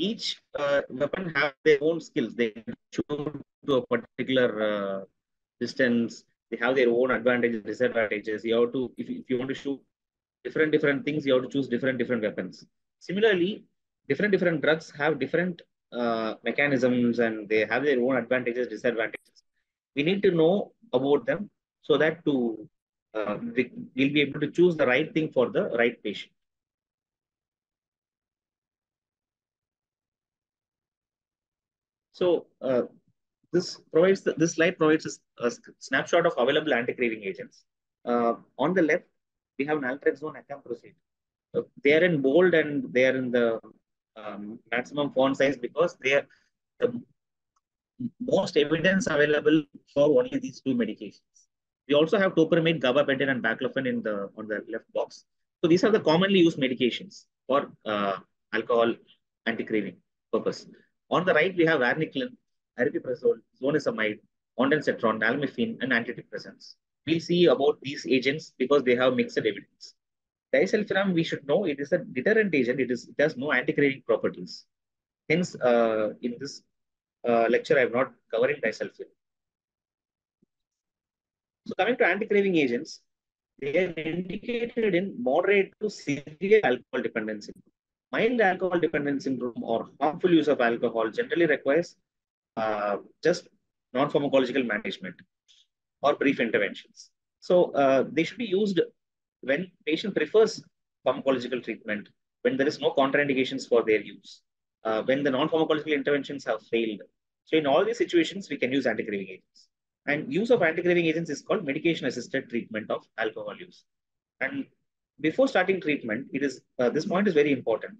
Speaker 4: each uh, weapon have their own skills. They shoot to a particular uh, distance. They have their own advantages, disadvantages. You have to, if, if you want to shoot different different things, you have to choose different different weapons. Similarly, different different drugs have different uh, mechanisms and they have their own advantages, disadvantages. We need to know about them so that to uh, we, we'll be able to choose the right thing for the right patient. So uh, this provides the, this slide provides a, snapshot of available anti-craving agents. Uh, on the left, we have naltrexone acamprosate. Uh, they are in bold and they are in the um, maximum font size because they are the most evidence available for only these two medications. We also have topiramate, gabapentin, and baclofen in the on the left box. So these are the commonly used medications for uh, alcohol anti-craving purpose. On the right, we have varenicline, aripiprazole, zonisamide, ondansetron, nalmefene, and antidepressants. We'll see about these agents because they have mixed evidence. Disulfiram, we should know it is a deterrent agent. It is it has no anti-craving properties. Hence, uh, in this uh, lecture, I am not covered covering disulfiram. So coming to anti-craving agents, they are indicated in moderate to severe alcohol dependency. Mild alcohol dependence syndrome or harmful use of alcohol generally requires uh, just non-pharmacological management or brief interventions. So uh, they should be used when patient prefers pharmacological treatment, when there is no contraindications for their use, uh, when the non-pharmacological interventions have failed. So in all these situations, we can use anti-craving agents. And use of anti-craving agents is called medication-assisted treatment of alcohol use. And before starting treatment, it is uh, this point is very important.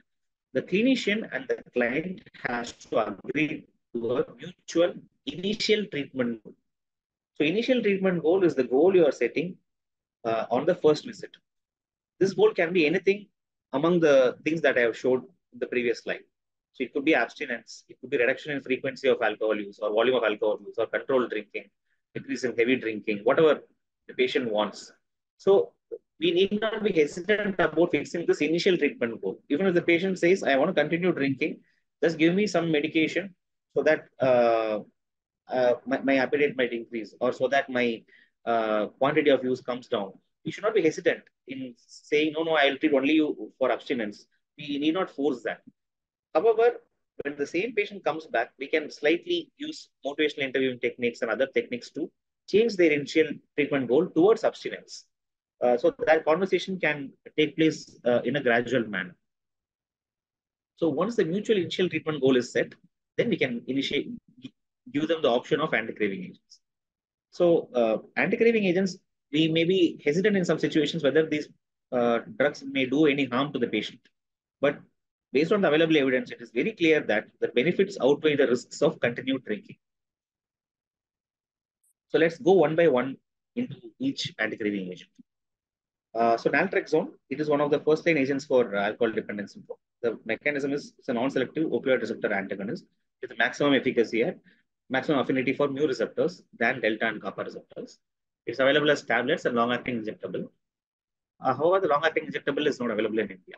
Speaker 4: The clinician and the client has to agree to a mutual initial treatment goal. So initial treatment goal is the goal you are setting uh, on the first visit. This goal can be anything among the things that I have showed in the previous slide. So it could be abstinence, it could be reduction in frequency of alcohol use or volume of alcohol use or controlled drinking, decrease in heavy drinking, whatever the patient wants. So we need not be hesitant about fixing this initial treatment goal. Even if the patient says, I want to continue drinking, just give me some medication so that uh, uh, my, my, appetite might increase or so that my uh, quantity of use comes down. We should not be hesitant in saying, no, no, I'll treat only you for abstinence. We need not force that. However, when the same patient comes back, we can slightly use motivational interviewing techniques and other techniques to change their initial treatment goal towards abstinence. Uh, so that conversation can take place uh, in a gradual manner. So once the mutual initial treatment goal is set, then we can initiate, give them the option of anti-craving agents. So uh, anti-craving agents, we may be hesitant in some situations whether these uh, drugs may do any harm to the patient. But based on the available evidence, it is very clear that the benefits outweigh the risks of continued drinking. So let's go one by one into each anti-craving agent. Uh, so naltrexone, it is one of the first-line agents for alcohol dependence. The mechanism is it's a non-selective opioid receptor antagonist with maximum efficacy at maximum affinity for mu receptors than delta and kappa receptors. It's available as tablets and long-acting injectable. Uh, however, the long-acting injectable is not available in India.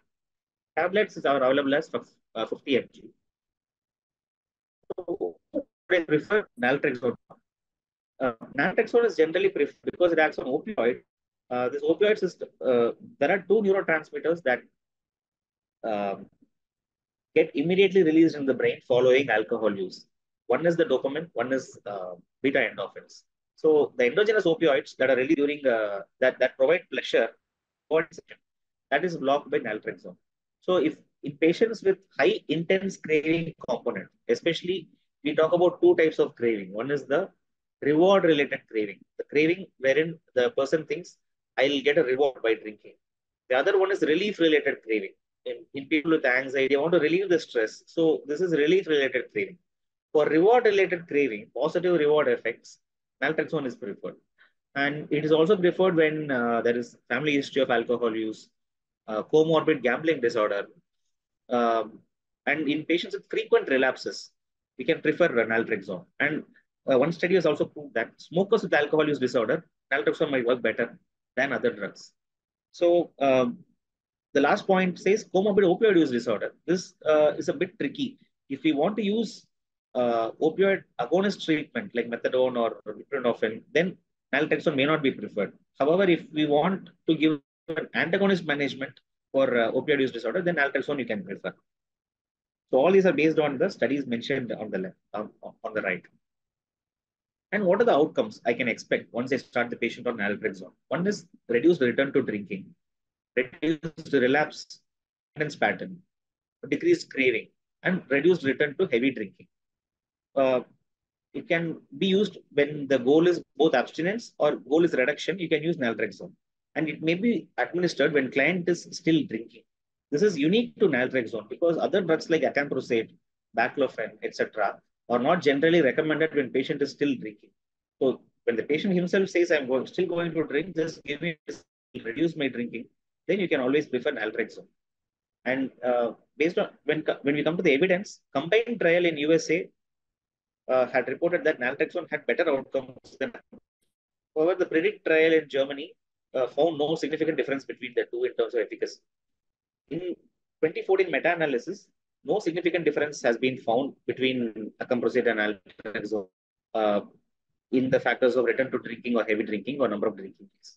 Speaker 4: Tablets are available as uh, 50 mg. So, prefer naltrexone. Uh, naltrexone is generally preferred because it acts on opioid. Uh, this opioid system, uh, there are two neurotransmitters that um, get immediately released in the brain following alcohol use. One is the dopamine, one is uh, beta endorphins. So the endogenous opioids that are released during uh, that that provide pleasure, that is blocked by naltrexone. So if in patients with high intense craving component, especially we talk about two types of craving. One is the reward related craving, the craving wherein the person thinks I'll get a reward by drinking. The other one is relief related craving. In, in people with anxiety, they want to relieve the stress. So this is relief related craving. For reward related craving, positive reward effects, naltrexone is preferred. And it is also preferred when uh, there is family history of alcohol use, uh, comorbid gambling disorder, um, and in patients with frequent relapses, we can prefer naltrexone. And uh, one study has also proved that smokers with alcohol use disorder, naltrexone might work better than other drugs. So um, the last point says comorbid opioid use disorder. This uh, is a bit tricky. If we want to use uh, opioid agonist treatment like methadone or buprenorphine, then naltrexone may not be preferred. However, if we want to give antagonist management for uh, opioid use disorder, then naltrexone you can prefer. So all these are based on the studies mentioned on the left, on the right. And what are the outcomes I can expect once I start the patient on naltrexone? One is reduced return to drinking, reduced relapse pattern, decreased craving, and reduced return to heavy drinking. Uh, it can be used when the goal is both abstinence or goal is reduction. You can use naltrexone, and it may be administered when client is still drinking. This is unique to naltrexone because other drugs like acamprosate, baclofen, etc., are not generally recommended when patient is still drinking. So when the patient himself says, I'm going, still going to drink, just give me, reduce my drinking, then you can always prefer naltrexone. And uh, based on, when, when we come to the evidence, combined trial in USA uh, had reported that naltrexone had better outcomes than However, the PREDICT trial in Germany uh, found no significant difference between the two in terms of efficacy. In 2014 meta-analysis, no significant difference has been found between acamprosate and naltrexone. Uh, in the factors of return to drinking or heavy drinking or number of drinking days.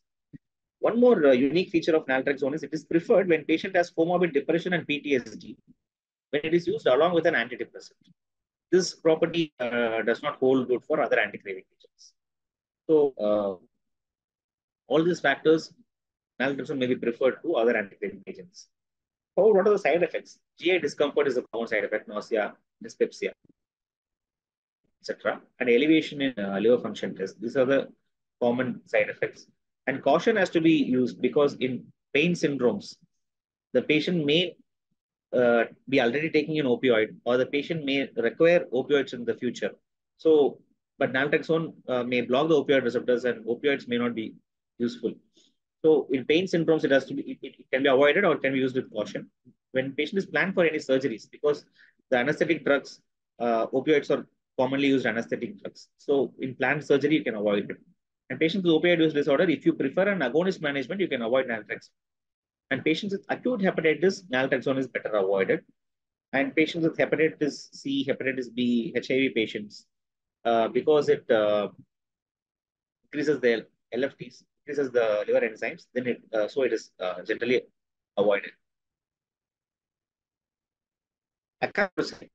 Speaker 4: One more uh, unique feature of naltrexone is it is preferred when patient has comorbid depression and PTSD when it is used along with an antidepressant. This property uh, does not hold good for other agents. So uh, all these factors, naltrexone may be preferred to other anti-craving agents. However, what are the side effects? GI discomfort is a common side effect, nausea, dyspepsia, etc. And elevation in uh, liver function test. These are the common side effects. And caution has to be used because in pain syndromes, the patient may uh, be already taking an opioid or the patient may require opioids in the future. So, but naltrexone uh, may block the opioid receptors and opioids may not be useful. So in pain syndromes, it has to be, it, it can be avoided or can be used with caution. When patient is planned for any surgeries, because the anesthetic drugs, uh, opioids are commonly used anesthetic drugs. So in planned surgery, you can avoid it. And patients with opioid use disorder, if you prefer an agonist management, you can avoid naltrexone. And patients with acute hepatitis, naltrexone is better avoided. And patients with hepatitis C, hepatitis B, HIV patients, uh, because it uh, increases their LFTs, increases the liver enzymes, then it uh, so it is uh, generally avoided. Acamprosate.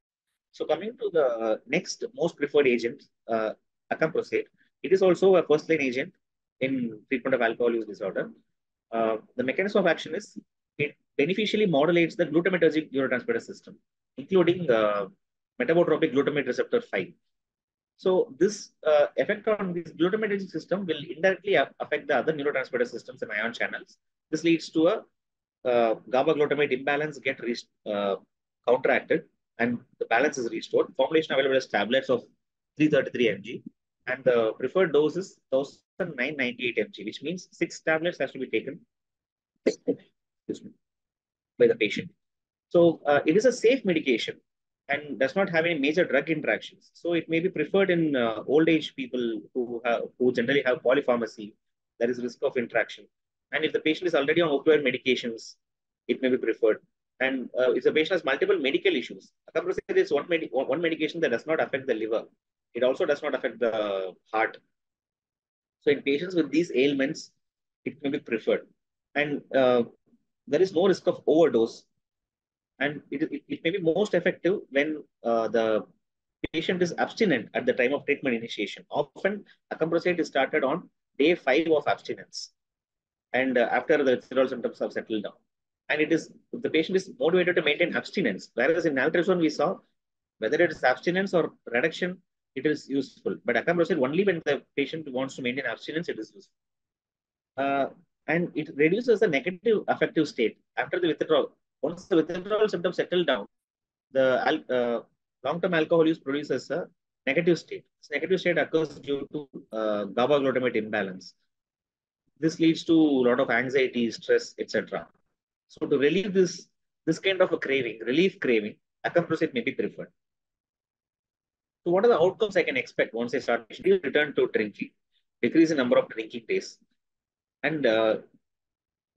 Speaker 4: So coming to the next most preferred agent, uh, acamprosate, it is also a first-line agent in treatment of alcohol use disorder. Uh, the mechanism of action is it beneficially modulates the glutamatergic neurotransmitter system, including uh, metabotropic glutamate receptor 5. So this uh, effect on this glutamatergic system will indirectly affect the other neurotransmitter systems and ion channels. This leads to a uh, GABA glutamate imbalance get uh, counteracted and the balance is restored. Formulation available as tablets of 333 mg and the preferred dose is 1998 mg, which means six tablets has to be taken by the patient. So uh, it is a safe medication and does not have any major drug interactions. So it may be preferred in uh, old age people who have, who generally have polypharmacy. There is risk of interaction. And if the patient is already on opioid medications, it may be preferred. And uh, if the patient has multiple medical issues, acamprosate is one, med one medication that does not affect the liver. It also does not affect the heart. So in patients with these ailments, it may be preferred. And uh, there is no risk of overdose. And it, it, it may be most effective when uh, the patient is abstinent at the time of treatment initiation. Often, acamprosate is started on day five of abstinence. And uh, after the withdrawal symptoms have settled down. And it is, the patient is motivated to maintain abstinence. Whereas in naltrexone, we saw whether it is abstinence or reduction, it is useful. But acamprosate, only when the patient wants to maintain abstinence, it is useful. Uh, and it reduces the negative affective state after the withdrawal. Once the withdrawal symptoms settle down, the uh, long-term alcohol use produces a negative state. This negative state occurs due to uh, GABA glutamate imbalance. This leads to a lot of anxiety, stress, etc. So to relieve this, this kind of a craving, relief craving, acamprosate may be preferred. So what are the outcomes I can expect once I start return to drinking, decrease the number of drinking days, and uh,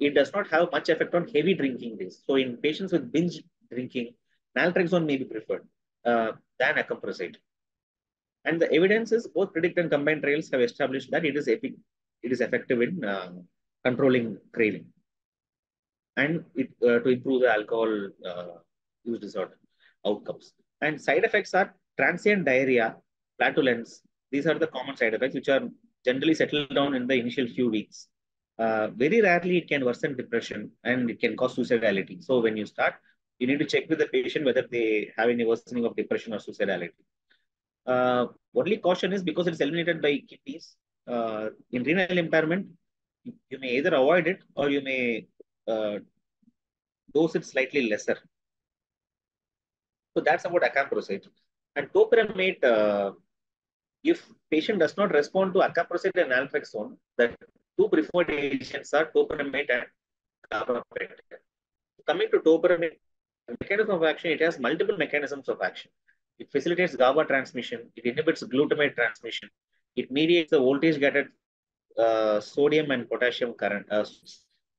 Speaker 4: it does not have much effect on heavy drinking days. So in patients with binge drinking, naltrexone may be preferred uh, than acamprosate. And the evidence is both predict and combined trials have established that it is epic, it is effective in uh, controlling craving and it uh, to improve the alcohol uh, use disorder outcomes. And side effects are transient diarrhea, flatulence. These are the common side effects which are generally settled down in the initial few weeks. Uh, very rarely it can worsen depression and it can cause suicidality. So when you start, you need to check with the patient whether they have any worsening of depression or suicidality. Uh, only caution is because it's eliminated by kidneys. Uh, in renal impairment, you may either avoid it or you may uh, dose it slightly lesser. So that's about acamprosate. And topiramate, uh, if patient does not respond to acamprosate and naltrexone, the two preferred agents are topiramate and gabapentin. Coming to topiramate, mechanism of action, it has multiple mechanisms of action. It facilitates GABA transmission. It inhibits glutamate transmission. It mediates the voltage-gated uh, sodium and potassium current. Uh,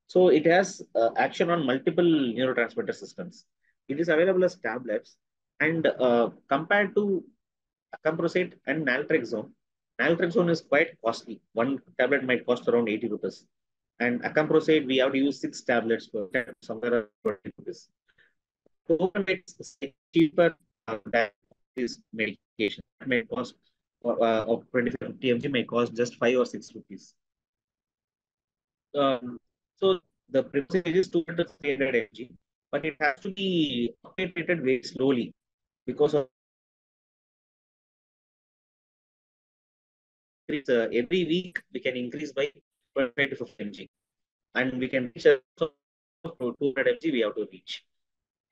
Speaker 4: so it has uh, action on multiple neurotransmitter systems. It is available as tablets and uh, compared to acamprosate and naltrexone, Naltrexone is quite costly. One tablet might cost around 80 rupees. And acamprosate, we have to use six tablets per tablet, somewhere around 20 rupees. Is cheaper than this medication. It may cost uh, of 25 50 mg may cost just 5 or 6 rupees. Um, so the percentage is 200 300 mg, but it has to be titrated very slowly because of uh, every week we can increase by 25 to 50 mg and we can reach to 200 mg we have to reach.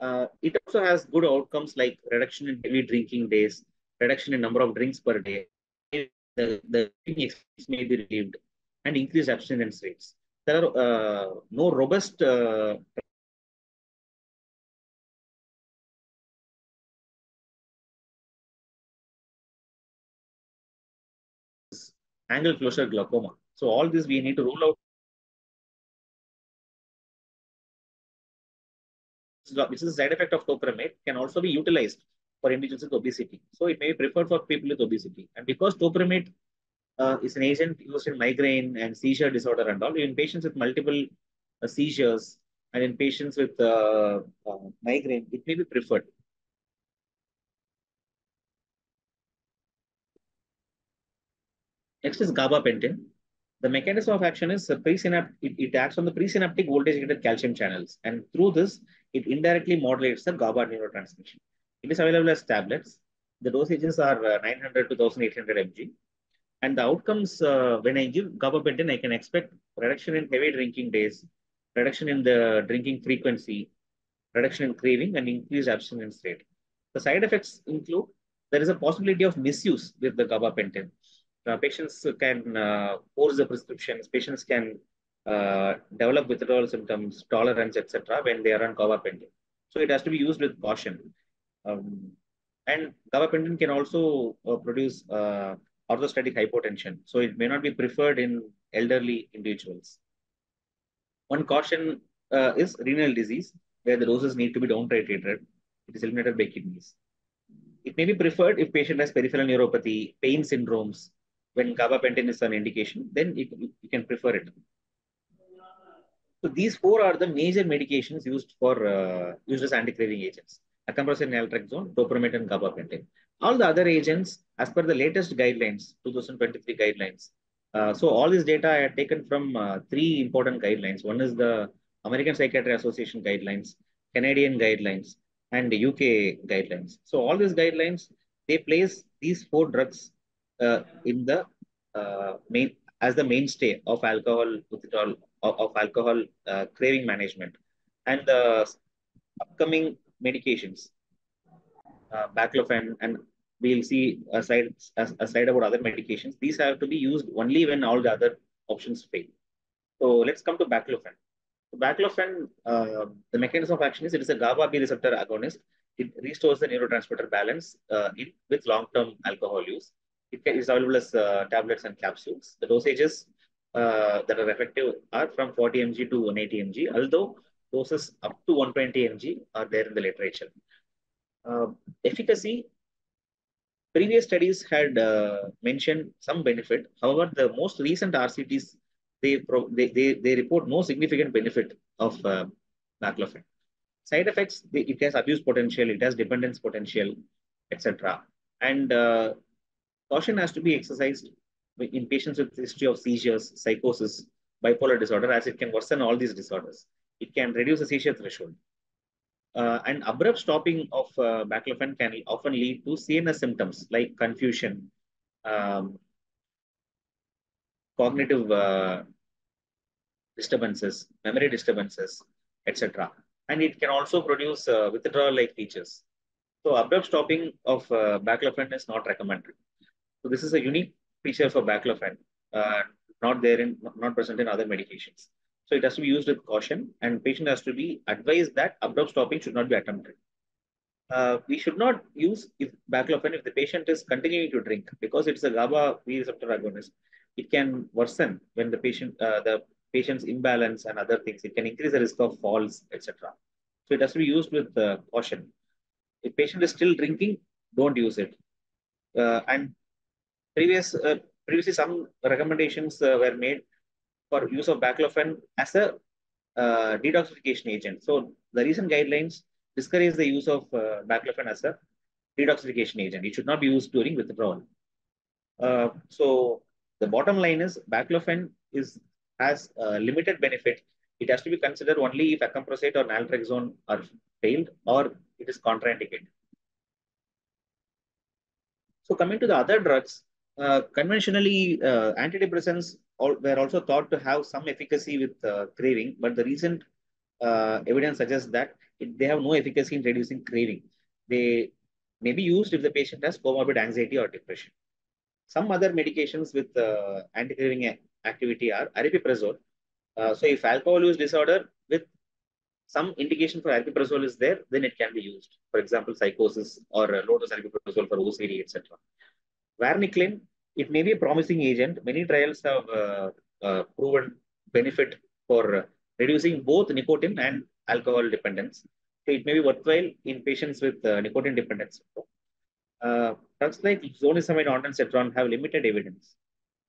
Speaker 4: Uh, it also has good outcomes like reduction in heavy drinking days, reduction in number of drinks per day, the, the expense may be relieved, and increased abstinence rates. There are uh, no robust uh, angle closure glaucoma. So all this we need to rule out which is a side effect of topiramate, can also be utilized for individuals with obesity. So it may be preferred for people with obesity. And because topiramate uh, is an agent used in migraine and seizure disorder and all, in patients with multiple uh, seizures and in patients with uh, uh migraine, it may be preferred. Next is gabapentin. The mechanism of action is presynaptic. It, it acts on the presynaptic voltage-gated calcium channels, and through this, it indirectly modulates the GABA neurotransmission. It is available as tablets. The dosages are uh, 900 to 1800 mg. And the outcomes, uh, when I give gabapentin, I can expect reduction in heavy drinking days, reduction in the drinking frequency, reduction in craving, and increased abstinence rate. The side effects include there is a possibility of misuse with the gabapentin. Uh, patients can uh, force the prescriptions. Patients can uh, develop withdrawal symptoms, tolerance, etc. when they are on gabapentin. So it has to be used with caution. Um, and gabapentin can also uh, produce uh, orthostatic hypotension. So it may not be preferred in elderly individuals. One caution uh, is renal disease, where the doses need to be down titrated. It is eliminated by kidneys. It may be preferred if patient has peripheral neuropathy, pain syndromes, when gabapentin is an indication, then you, can prefer it. So these four are the major medications used for uh, used as anti-craving agents: acamprosate, naltrexone, topiramate, and gabapentin. All the other agents, as per the latest guidelines, 2023 guidelines. Uh, so all this data I had taken from uh, three important guidelines. One is the American Psychiatry Association guidelines, Canadian guidelines, and UK guidelines. So all these guidelines they place these four drugs uh, in the uh, main as the mainstay of alcohol withdrawal of, of alcohol uh, craving management and the upcoming medications uh, baclofen and we'll see a slide about other medications. These have to be used only when all the other options fail. So let's come to baclofen. So baclofen uh, the mechanism of action is it is a GABA B receptor agonist. It restores the neurotransmitter balance uh, in, with long-term alcohol use it is available as uh, tablets and capsules. The dosages uh, that are effective are from 40 mg to 180 mg, although doses up to 120 mg are there in the literature. Uh, efficacy, previous studies had uh, mentioned some benefit. However, the most recent RCTs, they, they, they, they report no significant benefit of uh, baclofen. Side effects, it has abuse potential, it has dependence potential, etc. And uh, Caution has to be exercised in patients with history of seizures, psychosis, bipolar disorder, as it can worsen all these disorders. It can reduce the seizure threshold. Uh, and abrupt stopping of uh, baclofen can often lead to CNS symptoms like confusion, um, cognitive uh, disturbances, memory disturbances, etc. And it can also produce uh, withdrawal-like features. So abrupt stopping of uh, baclofen is not recommended. So this is a unique feature for baclofen, uh, not there in not present in other medications. So it has to be used with caution, and patient has to be advised that abrupt stopping should not be attempted. Uh, we should not use if baclofen if the patient is continuing to drink because it's a GABA B receptor agonist. It can worsen when the patient uh, the patient's imbalance and other things. It can increase the risk of falls, etc. So it has to be used with uh, caution. If patient is still drinking, don't use it. Uh, and previous uh, previously some recommendations uh, were made for use of baclofen as a uh, detoxification agent. So the recent guidelines discourage the use of uh, baclofen as a detoxification agent. It should not be used during withdrawal. Uh, so the bottom line is baclofen is has limited benefit. It has to be considered only if acamprosate or naltrexone are failed or it is contraindicated. So coming to the other drugs, conventionally uh, antidepressants all, were also thought to have some efficacy with uh, craving, but the recent uh, evidence suggests that it, they have no efficacy in reducing craving. They may be used if the patient has comorbid anxiety or depression. Some other medications with uh, anti-craving activity are aripiprazole. Uh, so if alcohol use disorder with some indication for aripiprazole is there, then it can be used. For example, psychosis or low-dose aripiprazole for OCD, etc. Varenicline, it may be a promising agent. Many trials have uh, uh, proven benefit for reducing both nicotine and alcohol dependence. So it may be worthwhile in patients with uh, nicotine dependence. Uh, drugs like zonisamide, ondansetron have limited evidence.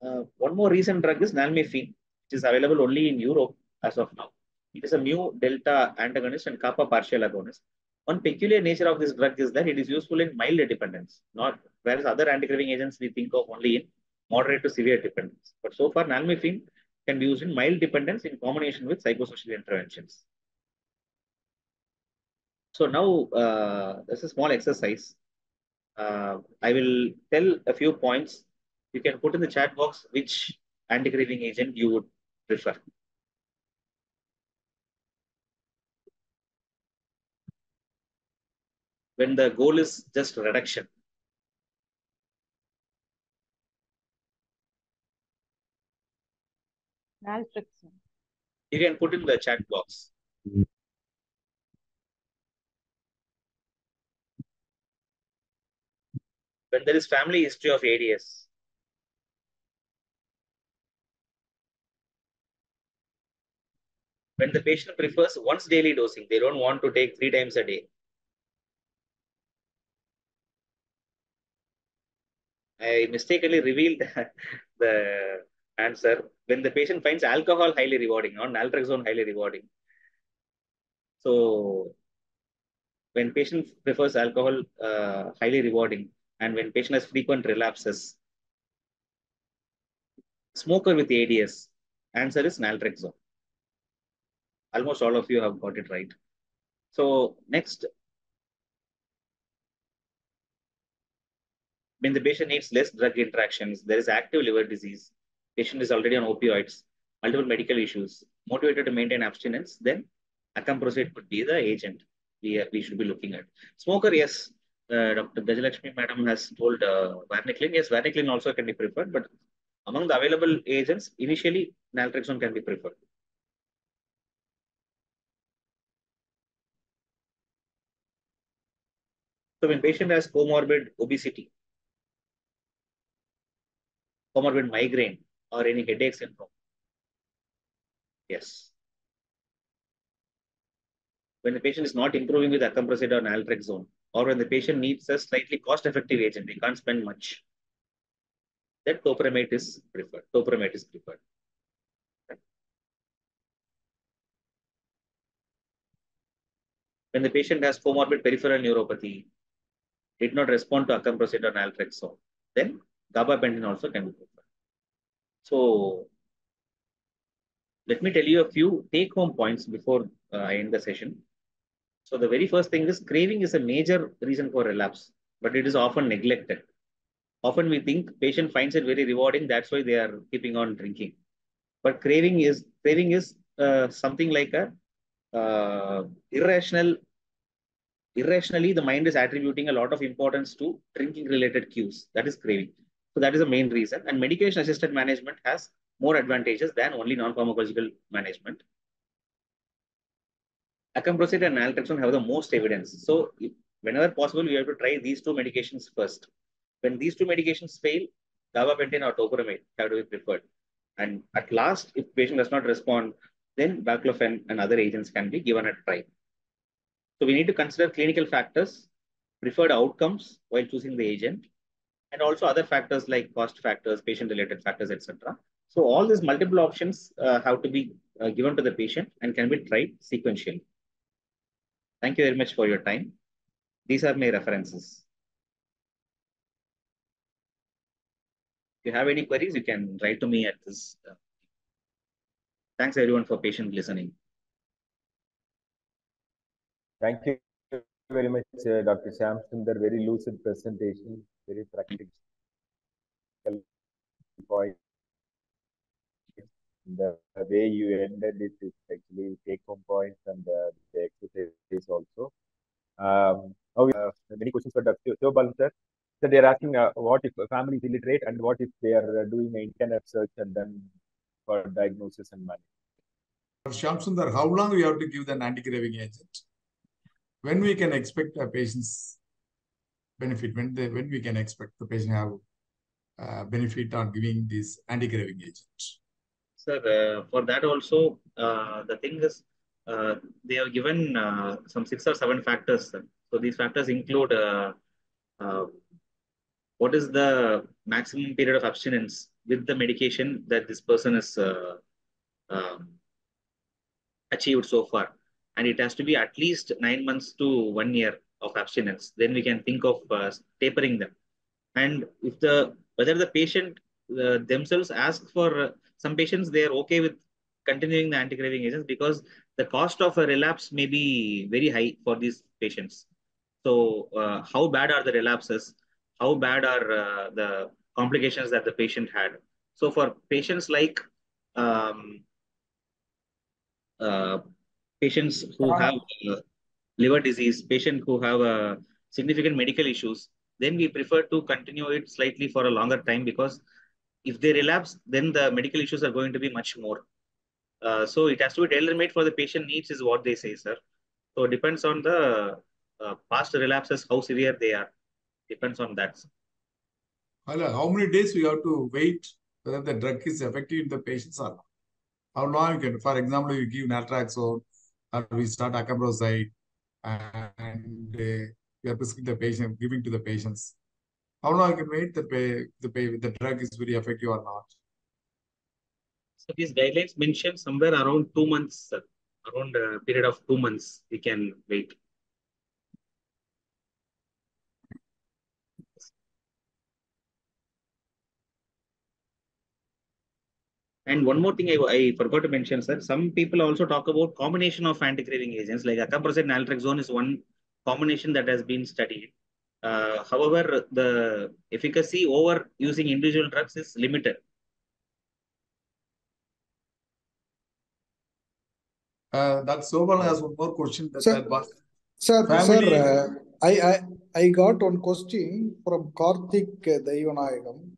Speaker 4: Uh, one more recent drug is nalmefene, which is available only in Europe as of now. It is a mu delta antagonist and kappa partial agonist. One peculiar nature of this drug is that it is useful in mild dependence, not whereas other anti-craving agents we think of only in moderate to severe dependence. But so far, nalmefene can be used in mild dependence in combination with psychosocial interventions. So now uh, this is a small exercise. Uh, I will tell a few points. You can put in the chat box which anti-craving agent you would prefer. When the goal is just reduction. You can put in the chat box. When there is family history of ADS. When the patient prefers once daily dosing, they don't want to take three times a day. I mistakenly revealed the answer when the patient finds alcohol highly rewarding, not naltrexone highly rewarding. So when patient prefers alcohol uh, highly rewarding and when patient has frequent relapses, smoker with ADS, answer is naltrexone. Almost all of you have got it right. So next, when the patient needs less drug interactions, there is active liver disease, patient is already on opioids, multiple medical issues, motivated to maintain abstinence, then acamprosate could be the agent we, we should be looking at. Smoker, yes, uh, Dr. Gajalakshmi madam has told uh, varenicline. Yes, varenicline also can be preferred, but among the available agents, initially naltrexone can be preferred. So when patient has comorbid obesity, comorbid migraine, or any headache syndrome, yes. When the patient is not improving with acamprosate or naltrexone, or when the patient needs a slightly cost-effective agent, they can't spend much, then topiramate is preferred. Topiramate is preferred. When the patient has comorbid peripheral neuropathy, did not respond to acamprosate or naltrexone, then gabapentin also can be preferred. So let me tell you a few take-home points before uh, I end the session. So the very first thing is craving is a major reason for relapse, but it is often neglected. Often we think patient finds it very rewarding, that's why they are keeping on drinking. But craving is craving is uh, something like a uh, irrational irrationally the mind is attributing a lot of importance to drinking related cues that is craving so that is the main reason. And medication assisted management has more advantages than only non-pharmacological management. Acamprosate and naltrexone have the most evidence. So if, whenever possible we have to try these two medications first. When these two medications fail gabapentin or topiramate have to be preferred. And at last if patient does not respond then baclofen and other agents can be given a try so we need to consider clinical factors, preferred outcomes while choosing the agent, and also other factors like cost factors, patient-related factors, etc. So all these multiple options uh, have to be uh, given to the patient and can be tried sequentially. Thank you very much for your time. These are my references. If you have any queries, you can write to me at this. Uh, thanks everyone for patient listening.
Speaker 2: Thank you very much, uh, Dr. Shyam Sundar. Very lucid presentation, very practical point. The way you ended it is actually take home points and uh, the exercise also. Um, now, many questions for Dr. Sivabalan sir. So they're asking uh, what if family is illiterate and what if they are uh, doing internet search and then for diagnosis and management.
Speaker 1: Shyam Sundar, how long we have to give the anti-craving agent? When we can expect a patient's benefit? When they, when we can expect the patient have uh, benefit on giving this anti-craving agent?
Speaker 4: Sir, uh, for that also, uh, the thing is, uh, they have given uh, some six or seven factors. Sir. So these factors include uh, what is the maximum period of abstinence with the medication that this person has um, achieved so far. And it has to be at least nine months to one year of abstinence. Then we can think of uh, tapering them. And if the whether the patient uh, themselves ask for uh, some patients, they are okay with continuing the anti-craving agents because the cost of a relapse may be very high for these patients. So, uh, how bad are the relapses? How bad are uh, the complications that the patient had? So, for patients like um, uh, patients who have uh, liver disease, patient who have uh, significant medical issues, then we prefer to continue it slightly for a longer time because if they relapse, then the medical issues are going to be much more. Uh, so it has to be tailor-made for the patient needs is what they say, sir. So it depends on the uh, past relapses, how severe they are. Depends on that.
Speaker 1: How many days we have to wait whether the drug is effective in the patients or not? How long you can, for example, you give naltrexone or we start acamprosate and uh, we are prescribing the patient, giving to the patients. How long you can wait the pay, the pay, the drug is very effective or not?
Speaker 4: So these guidelines mention somewhere around two months, sir. around a period of two months, we can wait. And one more thing I, I forgot to mention, sir. Some people also talk about combination of anti-craving agents, like acamprosate and naltrexone is one combination that has been studied. Uh, however, the efficacy over using individual drugs is limited.
Speaker 1: Uh, that Sobal has one more question. That
Speaker 3: Sir,
Speaker 1: that
Speaker 3: Sir,
Speaker 1: Family-
Speaker 3: sir, uh, I, I, I got one question from Karthik Daivanayagam.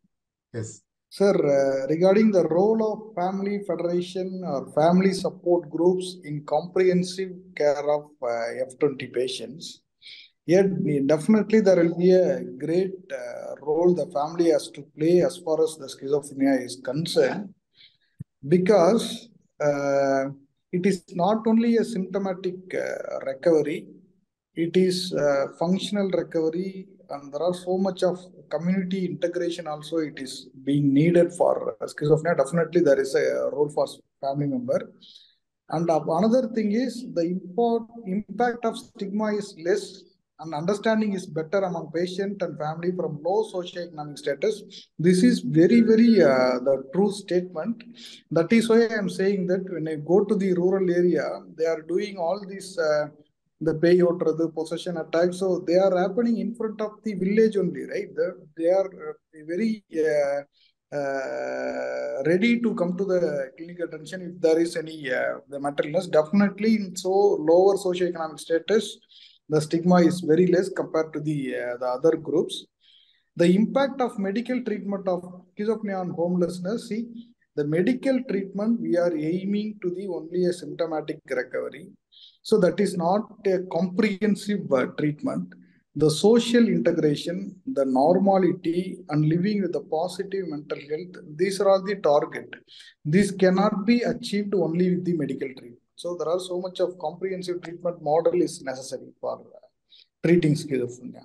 Speaker 1: yes.
Speaker 3: Sir, uh, regarding the role of family federation or family support groups in comprehensive care of uh, F20 patients, yet definitely there will be a great uh, role the family has to play as far as the schizophrenia is concerned, because uh, it is not only a symptomatic uh, recovery, it is uh, functional recovery and there are so much of community integration also it is being needed for schizophrenia. Definitely there is a role for family member. And another thing is the import, impact of stigma is less and understanding is better among patient and family from low socioeconomic status. This is very very uh, the true statement. That is why i am saying that when i go to the rural area they are doing all these uh, the or the possession attack So they are happening in front of the village only, right? The, they are uh, very uh, uh, ready to come to the clinical attention if there is any uh, the mental illness. Definitely, in so lower socioeconomic status, the stigma is very less compared to the uh, the other groups. The impact of medical treatment of schizophrenia on homelessness. See, the medical treatment we are aiming to the only a symptomatic recovery so that is not a comprehensive uh, treatment. The social integration, the normality, and living with a positive mental health, these are all the target. This cannot be achieved only with the medical treatment. So there are so much of comprehensive treatment model is necessary for uh, treating schizophrenia.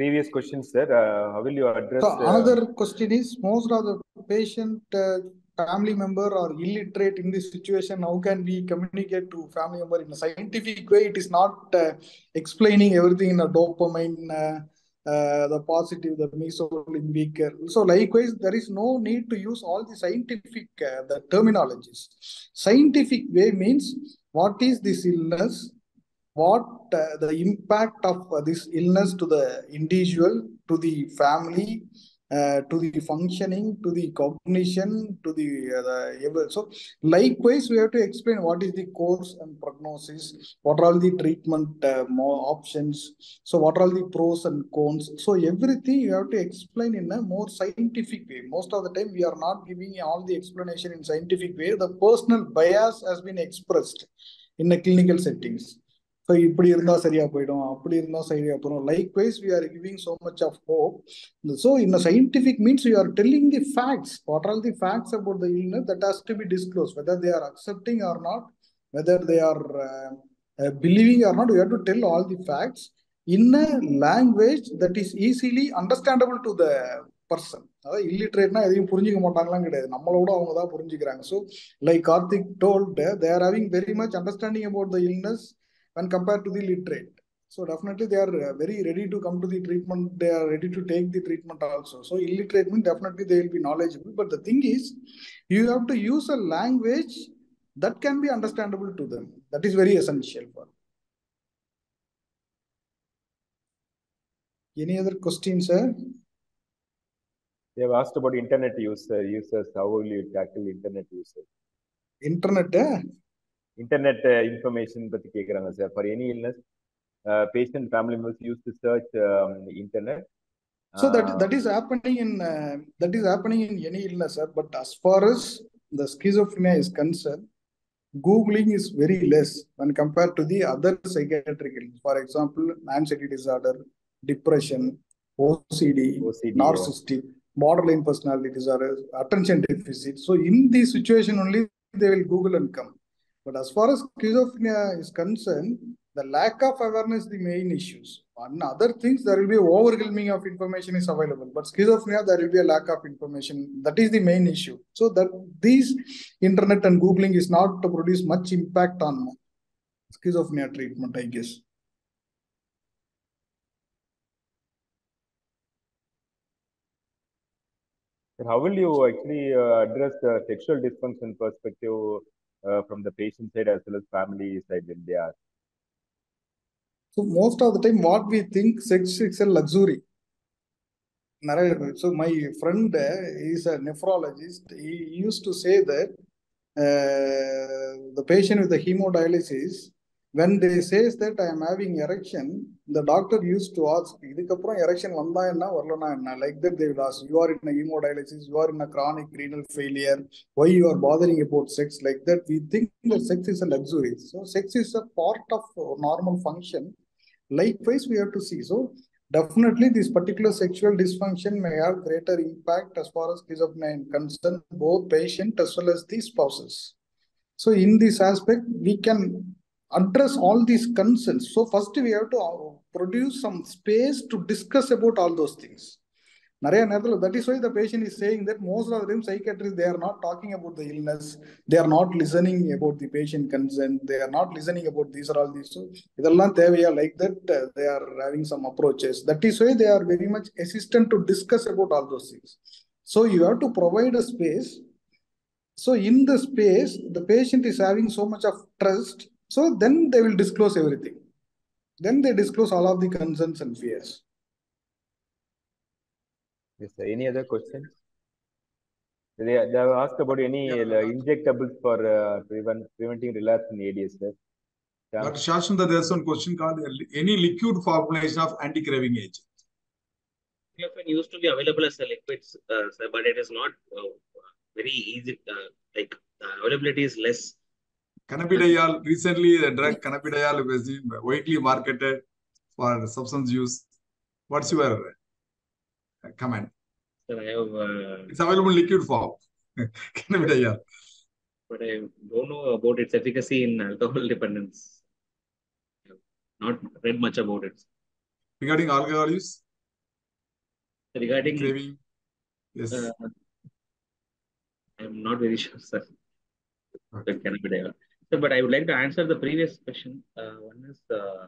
Speaker 2: previous question, sir. Uh, how will you address?
Speaker 3: So
Speaker 2: uh,
Speaker 3: another question is most of the patient uh, family member or illiterate in this situation. How can we communicate to family member in a scientific way? It is not uh, explaining everything in a dopamine, uh, uh, the positive, the mesolimbic. So likewise, there is no need to use all the scientific uh, the terminologies. Scientific way means what is this illness? What uh, the impact of uh, this illness to the individual, to the family, uh, to the functioning, to the cognition, to the, uh. So likewise, we have to explain what is the course and prognosis, what are all the treatment uh, options, so what are all the pros and cons. So everything you have to explain in a more scientific way. Most of the time, we are not giving all the explanation in scientific way. The personal bias has been expressed in the clinical settings. So இப்படி இருந்தால் சரியாக போயிடும் அப்படி இருந்தால் சரியாக போயிடும். Likewise we are giving so much of hope so in scientific means you are telling the facts what are the facts about the illness that has to be disclose whether they are accepting or not whether they are believing or not you have to tell all the facts in a language that is easily understandable to the person அதாவது இல்லிட்ரேட்னா எதையும் புரிஞ்சுக்க மாட்டாங்களாம் கிடையாது. நம்மளோட அவங்க தான் புரிஞ்சுக்கிறாங்க. So like Karthik told they are having very much understanding about the illness when compared to the literate. So definitely they are uh, very ready to come to the treatment. They are ready to take the treatment also. So illiterate means definitely they will be knowledgeable. But the thing is, you have to use a language that can be understandable to them. That is very essential for. Any other questions, sir?
Speaker 2: They have asked about internet user users. How will you tackle internet users?
Speaker 3: Internet, eh?
Speaker 2: Internet uh, information பத்தி கேக்குறாங்க sir for any illness uh, patient family members used to search um, the internet
Speaker 3: So that that is happening in uh, that is happening in any illness, sir. But as far as the schizophrenia is concerned, googling is very less when compared to the other psychiatric illness. For example, anxiety disorder, depression, OCD,
Speaker 2: OCD,
Speaker 3: narcissistic, borderline personality disorder, attention deficit. So in this situation only they will Google and come. But as far as schizophrenia is concerned, the lack of awareness is the main issues. On other things, there will be overwhelming of information is available. But schizophrenia, there will be a lack of information. That is the main issue. So that these internet and Googling is not to produce much impact on schizophrenia treatment, I guess.
Speaker 2: How will you actually uh, address the sexual dysfunction perspective uh, from the patient side as well as family side when they are?
Speaker 3: So most of the time, what we think sex is a luxury. So my friend uh, is a nephrologist. He used to say that uh, the patient with the hemodialysis, when they says that I am having erection, the doctor used to ask, இதுக்கப்புறம் erection வந்தா என்ன வரலனா என்ன like that they will ask, you are in a hemodialysis, you are in a chronic renal failure, why you are bothering about sex like that? We think that sex is a luxury. So sex is a part of normal function. Likewise, we have to see. So definitely this particular sexual dysfunction may have greater impact as far as schizophrenia is concerned, both patient as well as the spouses. So in this aspect, we can address all these concerns. So first we have to produce some space to discuss about all those things. நிறைய நேரத்தில் that is why the patient is saying that most of time psychiatrist they are not talking about the illness they are not listening about the patient concern they are not listening about these are all these இதெல்லாம் தேவையா like that they are having some approaches that is why they are very much assistant to discuss about all those things so you have to provide a space so in the space the patient is having so much of trust So then they will disclose everything. Then they disclose all of the concerns and fears.
Speaker 2: Yes, sir. Any other questions? They, they have asked about any
Speaker 1: yeah,
Speaker 2: uh, injectables for uh, prevent, preventing relapse in ADS, sir. Yeah.
Speaker 1: Dr. Shashunda, there's one question called any liquid formulation of anti-craving agent.
Speaker 4: Clofin used to be available as a liquid, uh, but it is not uh, very easy. Uh, like uh, availability is less
Speaker 1: Cannabidiol, recently the drug cannabidiol was widely marketed for substance use. What's your uh, comment?
Speaker 4: Sir, I have, uh,
Speaker 1: It's available in liquid form. cannabidiol.
Speaker 4: but I don't know about its efficacy in alcohol dependence. Not read much about it.
Speaker 1: Regarding alcohol use,
Speaker 4: Regarding,
Speaker 1: Craving. Yes.
Speaker 4: uh, I'm not very sure, sir.
Speaker 1: Okay.
Speaker 4: That cannot be there. So, but I would like to answer the previous question. Uh, one is uh,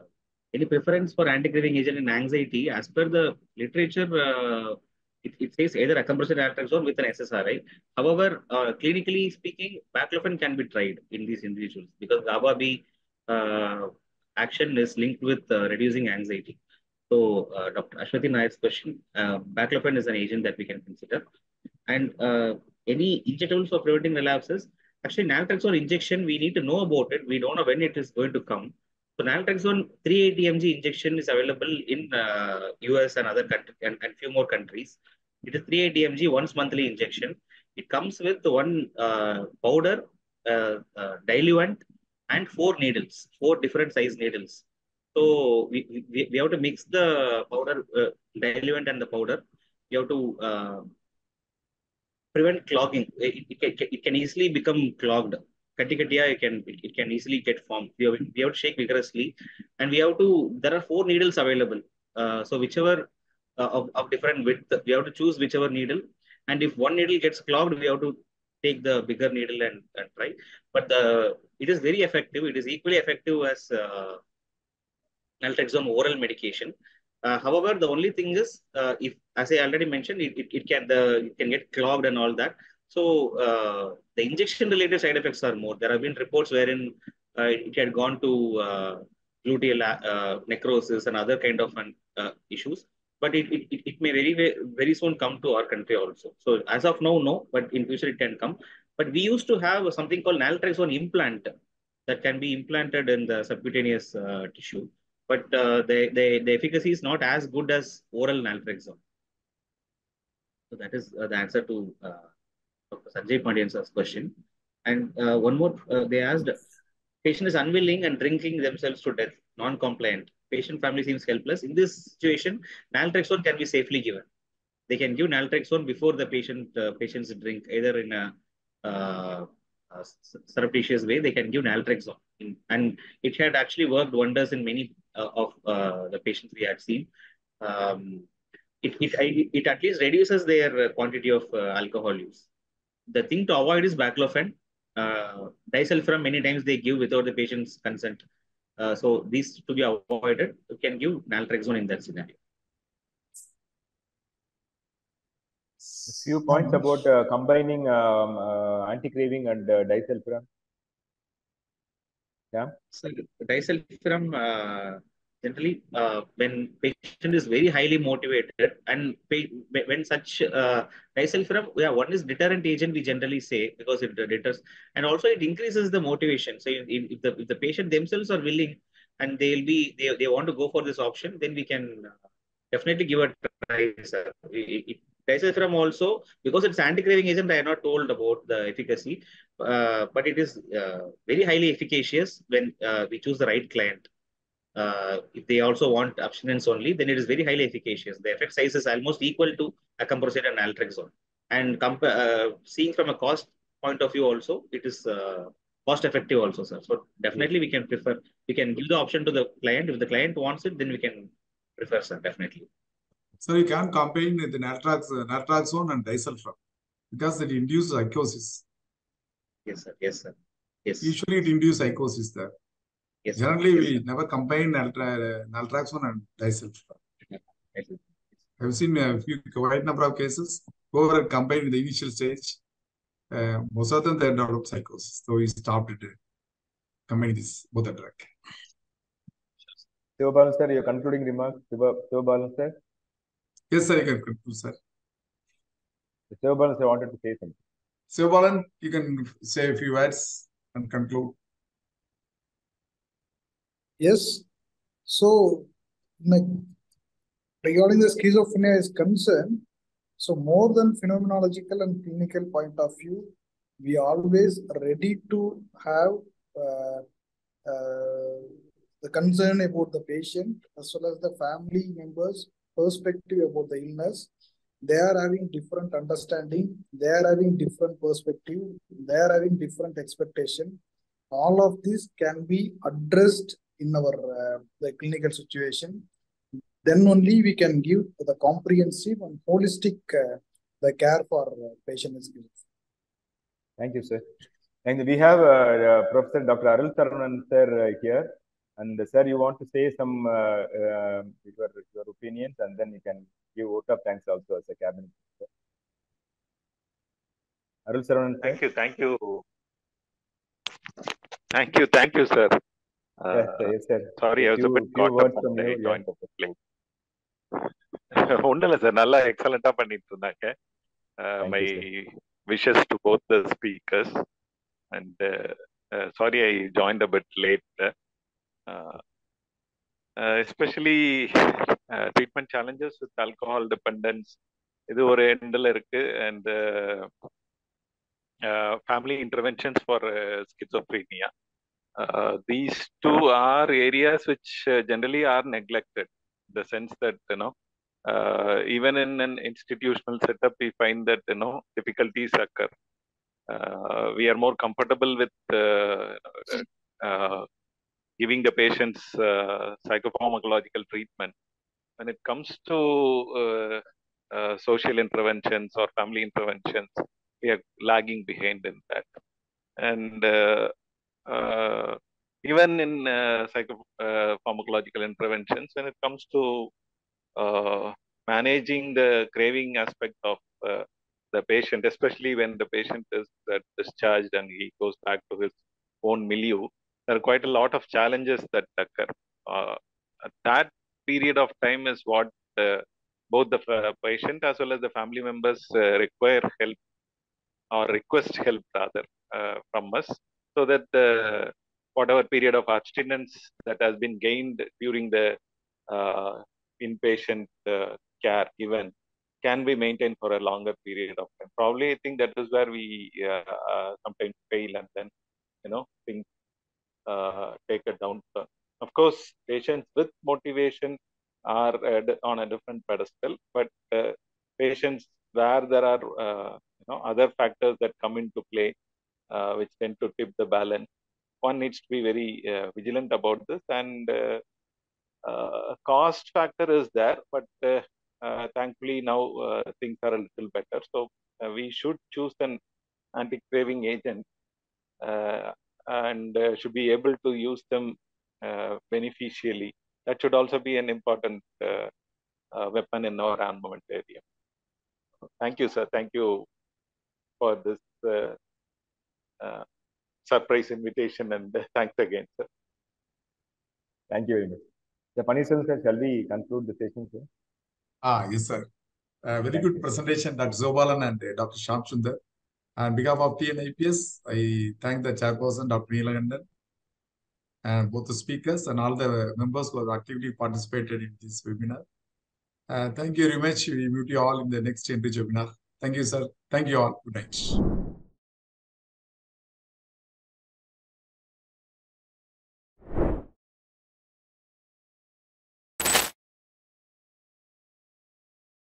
Speaker 4: any preference for anti-craving agent in anxiety? As per the literature, uh, it, it says either acamprosate naltrexone with an SSRI. However, uh, clinically speaking, baclofen can be tried in these individuals because GABA B uh, action is linked with uh, reducing anxiety. So, Dr. Ashwati Nair's question, baclofen is an agent that we can consider. And any injectables for preventing relapses, actually naltrexone injection, we need to know about it. We don't know when it is going to come. So naltrexone 380 mg injection is available in uh, US and other countries and, and few more countries. It is 380 mg once monthly injection. It comes with one uh, powder, uh, uh, diluent, and four needles, four different size needles. So we, we, we have to mix the powder, uh, diluent and the powder. You have to uh, prevent clogging. It, it, can, it can easily become clogged. Katicatia, it can it, it can easily get formed. We have, we have to shake vigorously, and we have to. There are four needles available. Uh, so whichever uh, of, of different width, we have to choose whichever needle. And if one needle gets clogged, we have to take the bigger needle and, and try. But the it is very effective. It is equally effective as uh, naltrexone oral medication. Uh, however, the only thing is, uh, if as I already mentioned, it, it, it can the it can get clogged and all that. So uh, the injection related side effects are more. There have been reports wherein uh, it had gone to uh, gluteal necrosis and other kind of issues. But it, it, it may very very soon come to our country also. So as of now, no. But in future it can come. But we used to have something called naltrexone implant that can be implanted in the subcutaneous tissue but uh, the, the, the efficacy is not as good as oral naltrexone. So that is uh, the answer to uh, Dr. Sanjay Pandian's question. And one more, they asked, patient is unwilling and drinking themselves to death, non-compliant. Patient family seems helpless. In this situation, naltrexone can be safely given. They can give naltrexone before the patient uh, patients drink, either in a uh, uh, surreptitious way, they can give naltrexone. And it had actually worked wonders in many of uh, the patients we had seen. Um, it, it, it at least reduces their quantity of alcohol use. The thing to avoid is baclofen. Uh, disulfiram, many times they give without the patient's consent. so these to be avoided. You can give naltrexone in that scenario.
Speaker 2: A few points about uh, combining um, uh, anti-craving and uh, disulfiram. Yeah.
Speaker 4: So disulfiram uh, generally uh, when patient is very highly motivated and when such uh, disulfiram, yeah, one is deterrent agent we generally say because it deters and also it increases the motivation. So if, if the if the patient themselves are willing and they'll be they, they want to go for this option, then we can definitely give a try. Sir. It, it, disulfiram also because it's anti-craving agent i am not told about the efficacy. Uh, but it is uh, very highly efficacious when uh, we choose the right client. If they also want abstinence only then it is very highly efficacious. The effect size is almost equal to a acamprosate and naltrexone. And seeing from a cost point of view also it is cost effective also sir. So definitely we can prefer we can give the option to the client. If the client wants it then we can prefer sir definitely
Speaker 1: so you can combine the naltrax, uh, naltrexone and disulfiram because it induces psychosis.
Speaker 4: Yes, sir. Yes, sir. Yes.
Speaker 1: Usually it induces psychosis there.
Speaker 4: Yes,
Speaker 1: Generally,
Speaker 4: yes,
Speaker 1: we never combine naltra, uh, naltrexone and disulfiram.
Speaker 4: Yes.
Speaker 1: I've seen uh, a few quite number of cases whoever combined in the initial stage, uh, most of them they developed psychosis. So we stopped it, combining this both the drug.
Speaker 2: Sivabalan sir, your concluding remarks. Sivabalan sir.
Speaker 1: Yes, sir, you can conclude, sir.
Speaker 2: Sivabalan sir wanted to say something.
Speaker 1: Sivabalan, you can say a few words and conclude.
Speaker 3: Yes. So, regarding the schizophrenia is concerned, so more than phenomenological and clinical point of view, we are always ready to have uh, uh, the concern about the patient as well as the family members perspective about the illness they are having different understanding they are having different perspective they are having different expectation all of this can be addressed in our uh, the clinical situation then only we can give the comprehensive and holistic uh, the care for uh, patient with schizophrenia.
Speaker 2: Thank you, sir. And we have uh, uh, Professor Dr. Arul Sarunan sir uh, here. And uh, sir, you want to say some uh, uh, your, your opinions and then you can give vote of thanks also as a cabinet. Sir. Arul Sarunan sir.
Speaker 5: Thank you, thank you. Thank you, thank you, sir. Uh,
Speaker 2: Yes, sir. Yes, sir.
Speaker 5: sorry, I was a
Speaker 2: Few-
Speaker 5: bit
Speaker 2: few
Speaker 5: caught
Speaker 2: words
Speaker 5: up
Speaker 2: from
Speaker 5: when I
Speaker 2: you, yeah.
Speaker 5: joined the plane. ஒன்றும் இல்லை sir நல்லா எக்ஸலண்டா பண்ணிட்டு இருந்தாங்க
Speaker 2: Thank
Speaker 5: my
Speaker 2: you,
Speaker 5: wishes to both the speakers and sorry I join a bit late especially treatment challenges with alcohol dependence இது ஒரு எண்டில் இருக்கு and family interventions for schizophrenia uh, these two are areas which uh, generally are neglected in the sense that you know uh, even in an institutional setup we find that you know difficulties occur uh, we are more comfortable with uh, uh, giving the patients uh, psychopharmacological treatment. When it comes to uh, uh, social interventions or family interventions we are lagging behind in that. And uh, uh, even in uh, psycho uh, pharmacological interventions when it comes to managing the craving aspect of the patient especially when the patient is discharged and he goes back to his own milieu there are quite a lot of challenges that occur uh, that period of time is what uh, both the uh, patient as well as the family members uh, require help or request help rather uh, from us so that the whatever period of abstinence that has been gained during the inpatient care given can be maintained for a longer period of time. Probably, I think that is where we uh, uh, sometimes fail, and then you know things take a downturn. Of course, patients with motivation are uh, on a different pedestal, but uh, patients where there are uh, you know other factors that come into play uh, which tend to tip the balance. One needs to be very uh, vigilant about this, and uh, uh, cost factor is there, but uh, uh, thankfully now uh, things are a little better. So uh, we should choose an anti-craving agent uh, and uh, should be able to use them uh, beneficially. That should also be an important uh, uh, weapon in our armamentarium. Thank you, sir. Thank you for this uh, uh, surprise invitation and thanks again, sir.
Speaker 2: Thank you very much. The Paneerselvam sir, shall we conclude the session, sir?
Speaker 1: Ah, yes, sir. Uh, very good presentation, Dr. Sivabalan and uh, Dr. Shyam Sundar. On behalf of TNIPS, I thank the chairperson, Dr. Neelagandan, and both the speakers and all the members who have actively participated in this webinar. Uh, thank you very much. We meet you all in the next Enrich webinar. Thank you, sir. Thank you all. Good night.